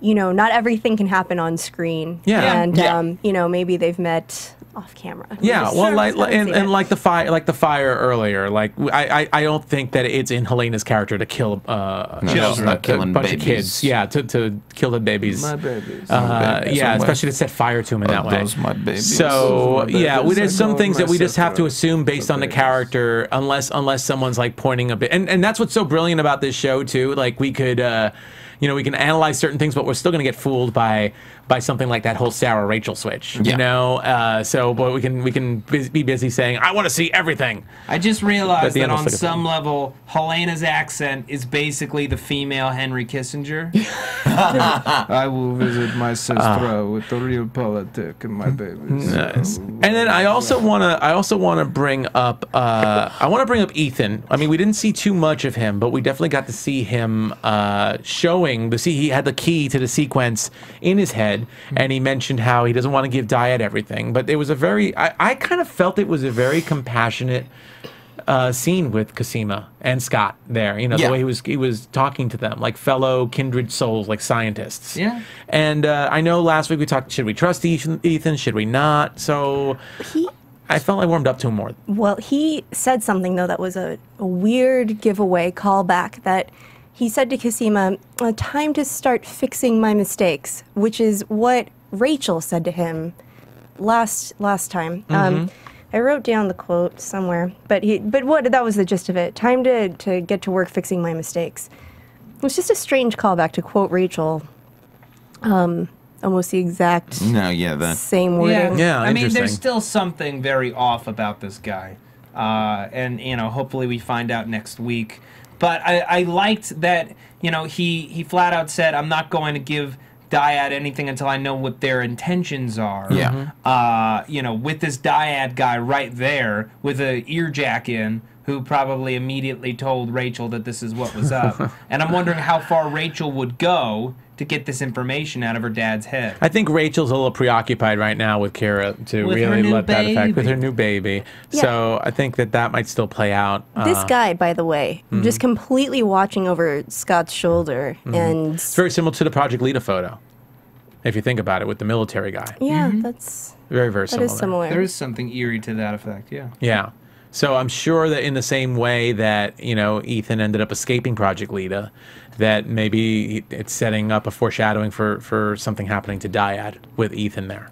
you know, not everything can happen on screen. Yeah. Yeah. And, Yeah. Um, you know, maybe they've met off camera. Yeah, well, haven't like, like- and, and like the fire, like the fire earlier. Like I, I, I don't think that it's in Helena's character to kill uh, No, you know, she's not a- a, killing bunch of babies. kids. Yeah, to, to kill the babies. my babies. Uh, babies. yeah, Some especially way. to set fire to him in Oh, that way. those my babies. So Those my yeah, we, there's some things that we just have to assume based on the character, unless unless someone's like pointing a bit. And and that's what's so brilliant about this show too. Like we could, uh, you know, we can analyze certain things, but we're still going to get fooled by by something like that whole Sarah Rachel switch. You know, uh, so but we can we can be busy saying I want to see everything. I just realized that on some level, Helena's accent is basically the female Henry Kissinger. [LAUGHS] I will visit my sister with the real politic and my babies. Nice. And then I also want to I also want to bring up uh, I want to bring up Ethan. I mean, we didn't see too much of him, but we definitely got to see him uh, showing the see he had the key to the sequence in his head, and he mentioned how he doesn't want to give Dyad everything. But it was a very I, I kind of felt it was a very compassionate uh, scene with Cosima and Scott there. You know, Yeah. the way he was he was talking to them like fellow kindred souls, like scientists. Yeah. And uh, I know last week we talked. Should we trust Ethan? Ethan? Should we not? So He, I felt I warmed up to him more. well, he said something, though, that was a, a weird giveaway callback that he said to Cosima, uh, time to start fixing my mistakes, which is what Rachel said to him last last time. Um, I wrote down the quote somewhere, but he, but what that was the gist of it. Time to to get to work fixing my mistakes. It was just a strange callback to quote Rachel. Um, almost the exact No, yeah, that. same wording. Yeah, I mean, there's still something very off about this guy, uh, and you know, hopefully we find out next week. But I, I liked that you know he he flat out said, "I'm not going to give." Dyad anything until I know what their intentions are. Yeah. Uh, you know, with this Dyad guy right there with a ear jack in, who probably immediately told Rachel that this is what was up. [LAUGHS] and I'm wondering how far Rachel would go to get this information out of her dad's head. I think Rachel's a little preoccupied right now with Kira to With really new let that affect with her new baby. So I think that that might still play out. This Uh, guy, by the way, mm-hmm. just completely watching over Scott's shoulder, and it's very similar to the Project Leda photo, if you think about it, with the military guy. yeah, that's Very, very that similar. is similar. There is something eerie to that effect, yeah. Yeah. So I'm sure that in the same way that you know Ethan ended up escaping Project Leda, that maybe it's setting up a foreshadowing for for something happening to Dyad with Ethan there,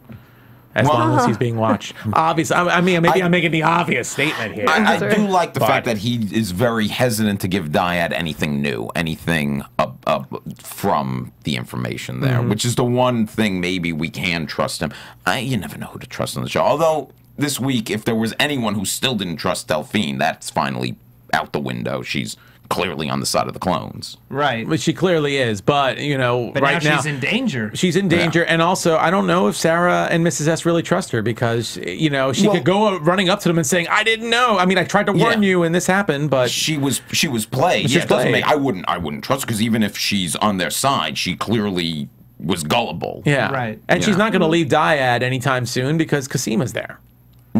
as Well- long as he's being watched. [LAUGHS] Obviously, I, I mean, maybe I, I- am making the obvious statement here. I, I do like the But- fact that he is very hesitant to give Dyad anything new, anything up, up from the information there, mm-hmm. which is the one thing maybe we can trust him. I, you never know who to trust on the show. Although this week, if there was anyone who still didn't trust Delphine, that's finally out the window. She's clearly on the side of the clones. Right. Which she clearly is, but you know, But right now now she's in danger. She's in danger, and also I don't know if Sarah and Mrs. S really trust her because you know she Well- could go running up to them and saying, "I didn't know. I mean, I tried to warn Yeah. you, and this happened." But She was she was played. She yeah, was it doesn't make, I wouldn't I wouldn't trust because even if she's on their side, she clearly was gullible. yeah, Right. And she's not going to leave Dyad anytime soon because Cosima's there.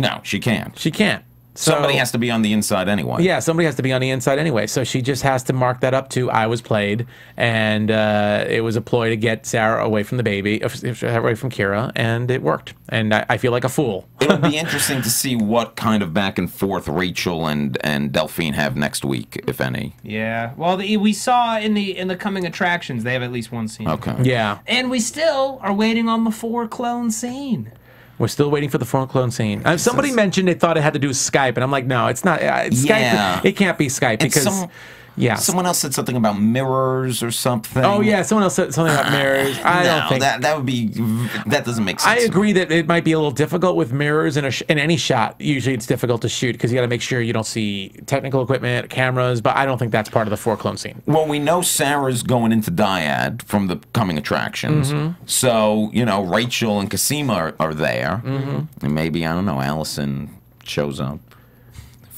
No, she can't. She can't. So, Somebody has to be on the inside anyway. Yeah, somebody has to be on the inside anyway. So she just has to mark that up to I was played, and uh, it was a ploy to get Sarah away from the baby, uh, away from Kira, and it worked. And I, I feel like a fool. It'll be [LAUGHS] interesting to see what kind of back and forth Rachel and and Delphine have next week, if any. yeah. Well, the, we saw in the in the coming attractions they have at least one scene. Okay. Yeah, And we still are waiting on the four clone scene. We're still waiting for the front clone scene. Uh, somebody mentioned they thought it had to do with Skype, and I'm like, no, it's not. Uh, it's Yeah. Skype. It can't be Skype It's because, some- yeah. Someone else said something about mirrors or something. oh yeah, someone else said something about mirrors. I no, don't think. that that would be that doesn't make sense. I agree that it might be a little difficult with mirrors in a sh- in any shot. Usually, it's difficult to shoot because you got to make sure you don't see technical equipment, cameras. But I don't think that's part of the four clone scene. Well, we know Sarah's going into Dyad from the coming attractions. Mm-hmm. So, you know, Rachel and Cosima are, are there. Mm-hmm. And maybe, I don't know, Alison shows up.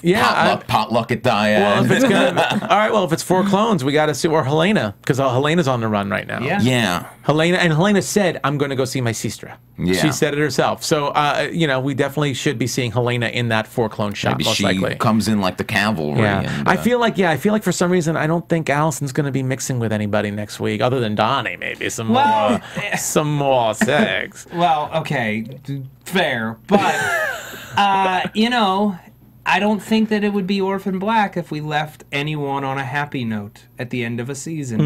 Yeah. I- Potluck, potluck at Dyad. well, if it's gonna, [LAUGHS] all right. Well, if it's four clones, we got to see or Helena because uh, Helena's on the run right now. Yeah. yeah. Helena and Helena said, "I'm going to go see my sister." Yeah. She said it herself. So, uh, you know, we definitely should be seeing Helena in that four clone shot, Maybe most she likely. comes in like the cavalry. Yeah, and, I uh, feel like yeah, I feel like for some reason I don't think Alison's going to be mixing with anybody next week, other than Donnie. Maybe some Well, more, [LAUGHS] some more sex. Well, okay, fair, but uh, you know, I don't think that it would be Orphan Black if we left anyone on a happy note at the end of a season.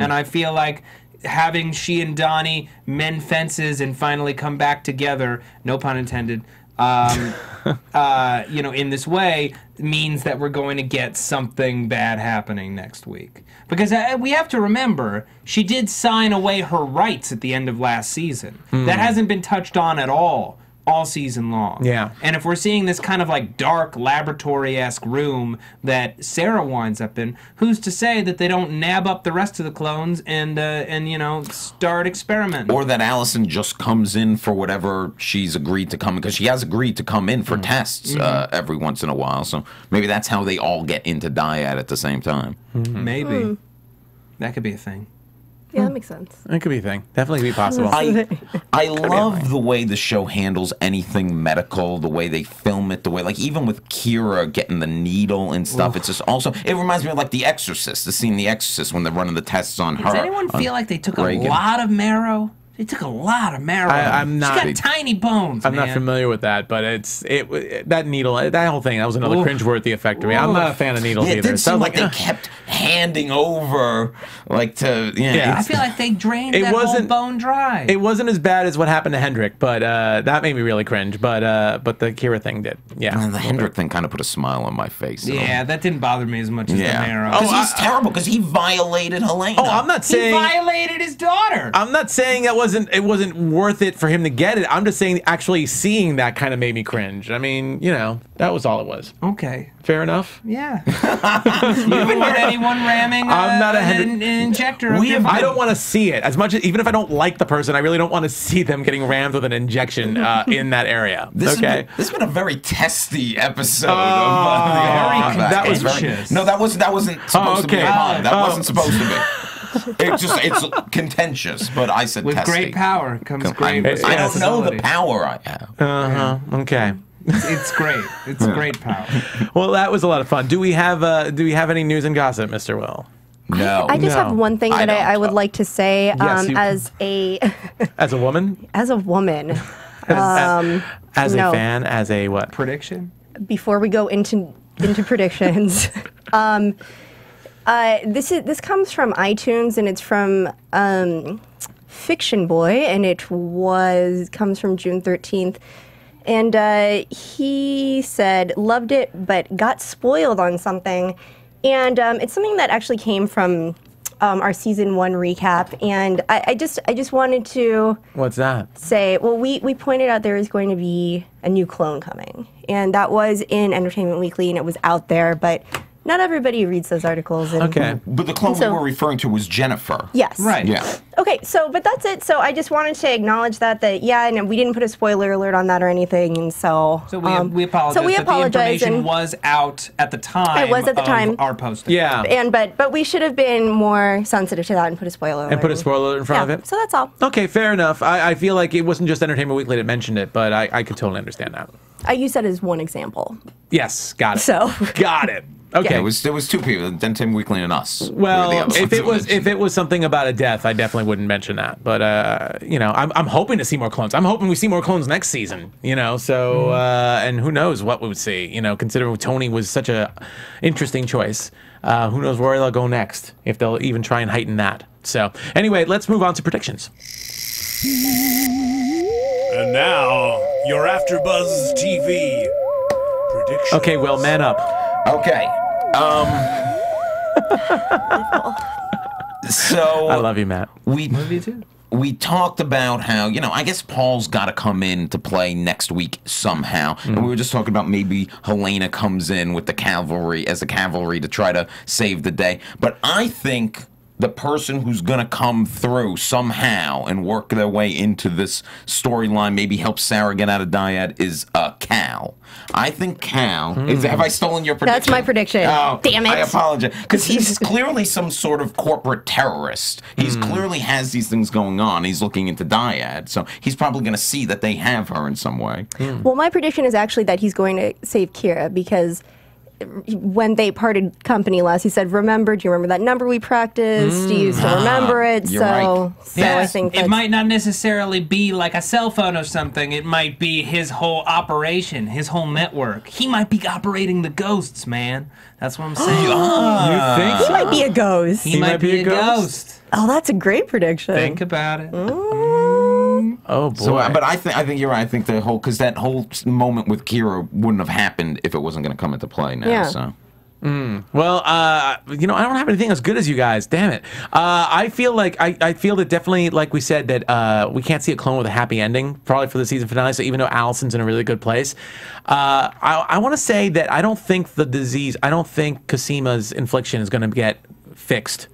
And I feel like having she and Donnie mend fences and finally come back together, no pun intended. Um, [LAUGHS] uh, you know, in this way means that we're going to get something bad happening next week. Because uh, we have to remember, she did sign away her rights at the end of last season. That hasn't been touched on at all all season long. Yeah. And if we're seeing this kind of like dark laboratory esque room that Sarah winds up in, who's to say that they don't nab up the rest of the clones and uh, and you know start experimenting? Or that Alison just comes in for whatever she's agreed to come because she has agreed to come in Mm-hmm. for tests uh, every once in a while. So maybe that's how they all get into Dyad at the same time. Maybe that could be a thing. Yeah, that hmm. makes sense. It could be a thing. Definitely could be possible. I [LAUGHS] I love the way the show handles anything medical, the way they film it, the way like even with Kira getting the needle and stuff. It's just also it reminds me of like The Exorcist, the scene in The Exorcist when they're running the tests on her. Does anyone on feel like they took Regan. a lot of marrow They took a lot of marrow. I- I'm not- She got tiny bones. I'm not familiar with that, but it's it, it that needle that whole thing that was another Oof. cringeworthy effect to me. I'm not a fan of needles Yeah, it either. did So I seem was like they kept handing over, like to yeah. Yeah. I feel like they drained It that whole wasn't- bone dry. It wasn't as bad as what happened to Hendrik, but uh, that made me really cringe. But uh, but the Kira thing did. Yeah. The Hendrick thing kind of put a smile on my face. you know? yeah, that didn't bother me as much as yeah. the marrow. Because Oh, he's terrible. Because he violated Helena. Oh, I'm not saying he saying violated his daughter. I'm not saying that wasn't it wasn't worth it for him to get it. I'm just saying actually seeing that kind of made me cringe. I mean, you know, that was all it was. okay. Fair enough. Yeah. [LAUGHS] you haven't heard anyone ramming uh, I'm not a an, an injector. We have- I don't want to see it as much as even if I don't like the person, I really don't want to see them getting rammed with an injection uh, [LAUGHS] in that area. This okay. Has been, this has been a very testy episode. Oh, of, uh, the very that was Very- no, that was that wasn't supposed to be okay. a pun. That Oh. wasn't supposed to be. [LAUGHS] It just it's contentious, but I said With testy. great power comes I, great I Yes. don't know the power I have. Uh huh. Okay. It's, it's great. It's great power. Well, that was a lot of fun. Do we have uh, do we have any news and gossip, Mr. Will? No. I just No. have one thing that I, I don't. would like to say um, Yes, as a [LAUGHS] As a woman, as a woman. as, [LAUGHS] as a fan, as a what? Prediction? before we go into into predictions, [LAUGHS] um, uh, this is this comes from iTunes and it's from um, Fiction Boy and it was comes from June thirteenth, and uh, he said loved it but got spoiled on something, and um, it's something that actually came from. Um, our season one recap, and I, I just I just wanted to What's that? say, well, we, we pointed out there is going to be a new clone coming. And that was in Entertainment Weekly and it was out there, but not everybody reads those articles. And Okay. But the clone So- we were referring to was Jennifer. Yes. Right. Yeah. Okay, so, but that's it. So I just wanted to acknowledge that, that, yeah, and we didn't put a spoiler alert on that or anything. And so. So we, um, we apologize. So we that apologize. The information was out at the time. It was at the of time. Our posting. Yeah. and, but, but we should have been more sensitive to that and put a spoiler alert. and put a spoiler alert in front Yeah, of it. so that's all. Okay, fair enough. I, I feel like it wasn't just Entertainment Weekly that mentioned it, but I, I could totally understand that. I use that as one example. Yes, got it. So- got it. Okay. It was there was two people, Entertainment Weekly and us. well, other if it that was if it was something about a death, I definitely wouldn't mention that. But uh, you know, I'm, I'm hoping to see more clones. I'm hoping we see more clones next season. You know, so uh, and who knows what we would see. You know, considering Tony was such a interesting choice. Uh, who knows where they'll go next? If they'll even try and heighten that. So anyway, let's move on to predictions. And now, your AfterBuzz TV predictions. Okay, well, man up. Okay. Um. so I love you, Matt. we Me too. we talked about how you know I guess Paul's got to come in to play next week somehow, and we were just talking about maybe Helena comes in with the cavalry as a cavalry to try to save the day. But I think the person who's gonna come through somehow and work their way into this storyline, maybe help Sarah get out of Dyad, is uh, Cal. I think Cal. Is, have I stolen your prediction? That's my prediction. Oh, Damn it. I apologize because [LAUGHS] he's clearly some sort of corporate terrorist. He's clearly has these things going on. He's looking into Dyad, so he's probably going to see that they have her in some way. Well, my prediction is actually that he's going to save Kira because when they parted company last, he said, "Remember? Do you remember that number we practiced? Do you still mm. remember it?" so, right. so I think it might not necessarily be like a cell phone or something. It might be his whole operation, his whole network. He might be operating the ghosts, man. That's what I'm saying. you ah. think? he might be a ghost. he, might, be, a ghost. oh, that's a great prediction. Think about it. Mm. Mm. Oh boy. So, uh, but I think I think you're right. I think the whole because that whole moment with Kira wouldn't have happened if it wasn't going to come into play now. Yeah. So Well, uh, you know, I don't have anything as good as you guys. Damn it. Uh, I feel like I, I feel that definitely, like we said, that uh, we can't see a clone with a happy ending, probably for the season finale. So even though Alison's in a really good place, uh, I, I want to say that I don't think the disease, I don't think Cosima's infliction is going to get fixed.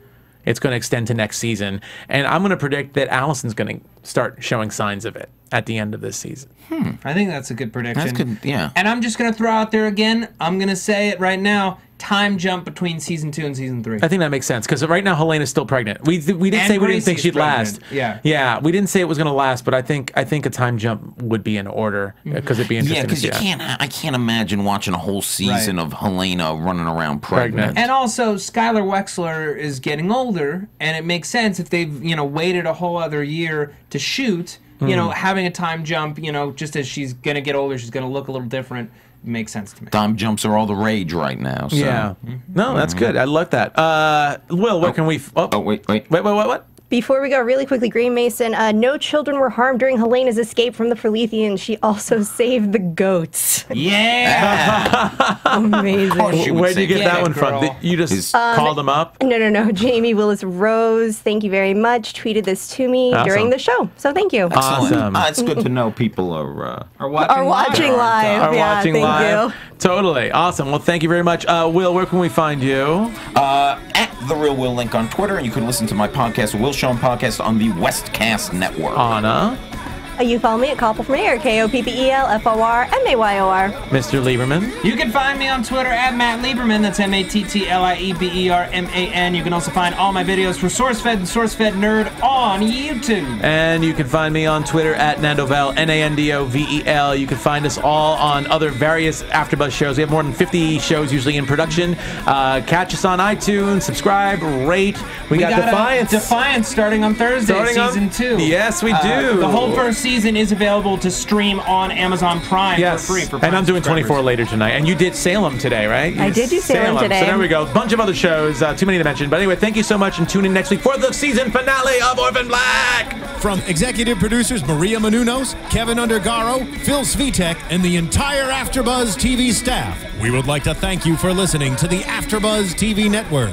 It's going to extend to next season, and I'm going to predict that Alison's going to start showing signs of it at the end of this season. Hmm. I think that's a good prediction. That's good, yeah. And I'm just gonna throw out there again. I'm gonna say it right now. time jump between season two and season three. I think that makes sense because right now Helena's still pregnant. We we didn't And say we didn't think she'd last. yeah. yeah, we didn't say it was going to last, but I think I think a time jump would be in order uh, mm-hmm. because it'd be interesting. Yeah, because you that. can't. I can't imagine watching a whole season Right. of Helena running around pregnant. Pregnant. And also, Skyler Wexler is getting older, and it makes sense if they've you know waited a whole other year to shoot. You know, having a time jump, you know, just as she's gonna get older, she's gonna look a little different. Makes sense to me. Time jumps are all the rage right now. So. Yeah. No, that's good. I like that. Uh, Will, where can we? F- oh, Oh wait, wait. wait, wait, what? What? Before we go, really quickly, Green Mason, uh, no children were harmed during Helena's escape from the Proletheans. She also [LAUGHS] saved the goats. Yeah. [LAUGHS] Amazing. course Where'd you get "Get that it, one from? girl." Did You just Is- called them up. No, no, no. [LAUGHS] Jamie Willis Rose, thank you very much, tweeted this to me Awesome. during the show. So thank you. Excellent. Awesome. Ah, it's good to know people are. Uh, Are watching. Are watching live. Are yeah, watching thank live. you. Totally awesome. Well, thank you very much, uh, Will. Where can we find you? The Real Will Link on Twitter, and you can listen to my podcast, Will Sean Podcast, on the Westcast Network. Anna, you follow me at Koppel for Mayor, K O P P E L F O R M A Y O R. Mr. Lieberman. You can find me on Twitter at Matt Lieberman. That's M A T T L I E B E R M A N. You can also find all my videos for SourceFed and SourceFed Nerd on YouTube. And you can find me on Twitter at Nandovel, N A N D O V E L. You can find us all on other various AfterBuzz shows. We have more than 50 shows usually in production. Uh, catch us on iTunes, subscribe, rate. We, got, uh, Defiance. Defiance starting on Thursday, Starting on- season two. Yes, we Uh, do. The whole first season is available to stream on Amazon Prime Yes, for free. For and I'm doing 24 later tonight. And you did Salem today, right? You I did do Salem today. So there we go. Bunch of other shows. Uh, too many to mention. But anyway, thank you so much, and tune in next week for the season finale of Orphan Black. From executive producers Maria Menounos, Kevin Undergaro, Phil Svitek, and the entire AfterBuzz TV staff, we would like to thank you for listening to the AfterBuzz TV network.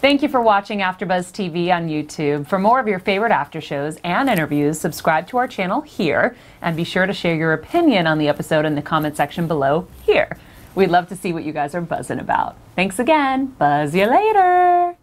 Thank you for watching AfterBuzz TV on YouTube. For more of your favorite after shows and interviews, subscribe to our channel here, and be sure to share your opinion on the episode in the comment section below here. We'd love to see what you guys are buzzing about. Thanks again. Buzz you later.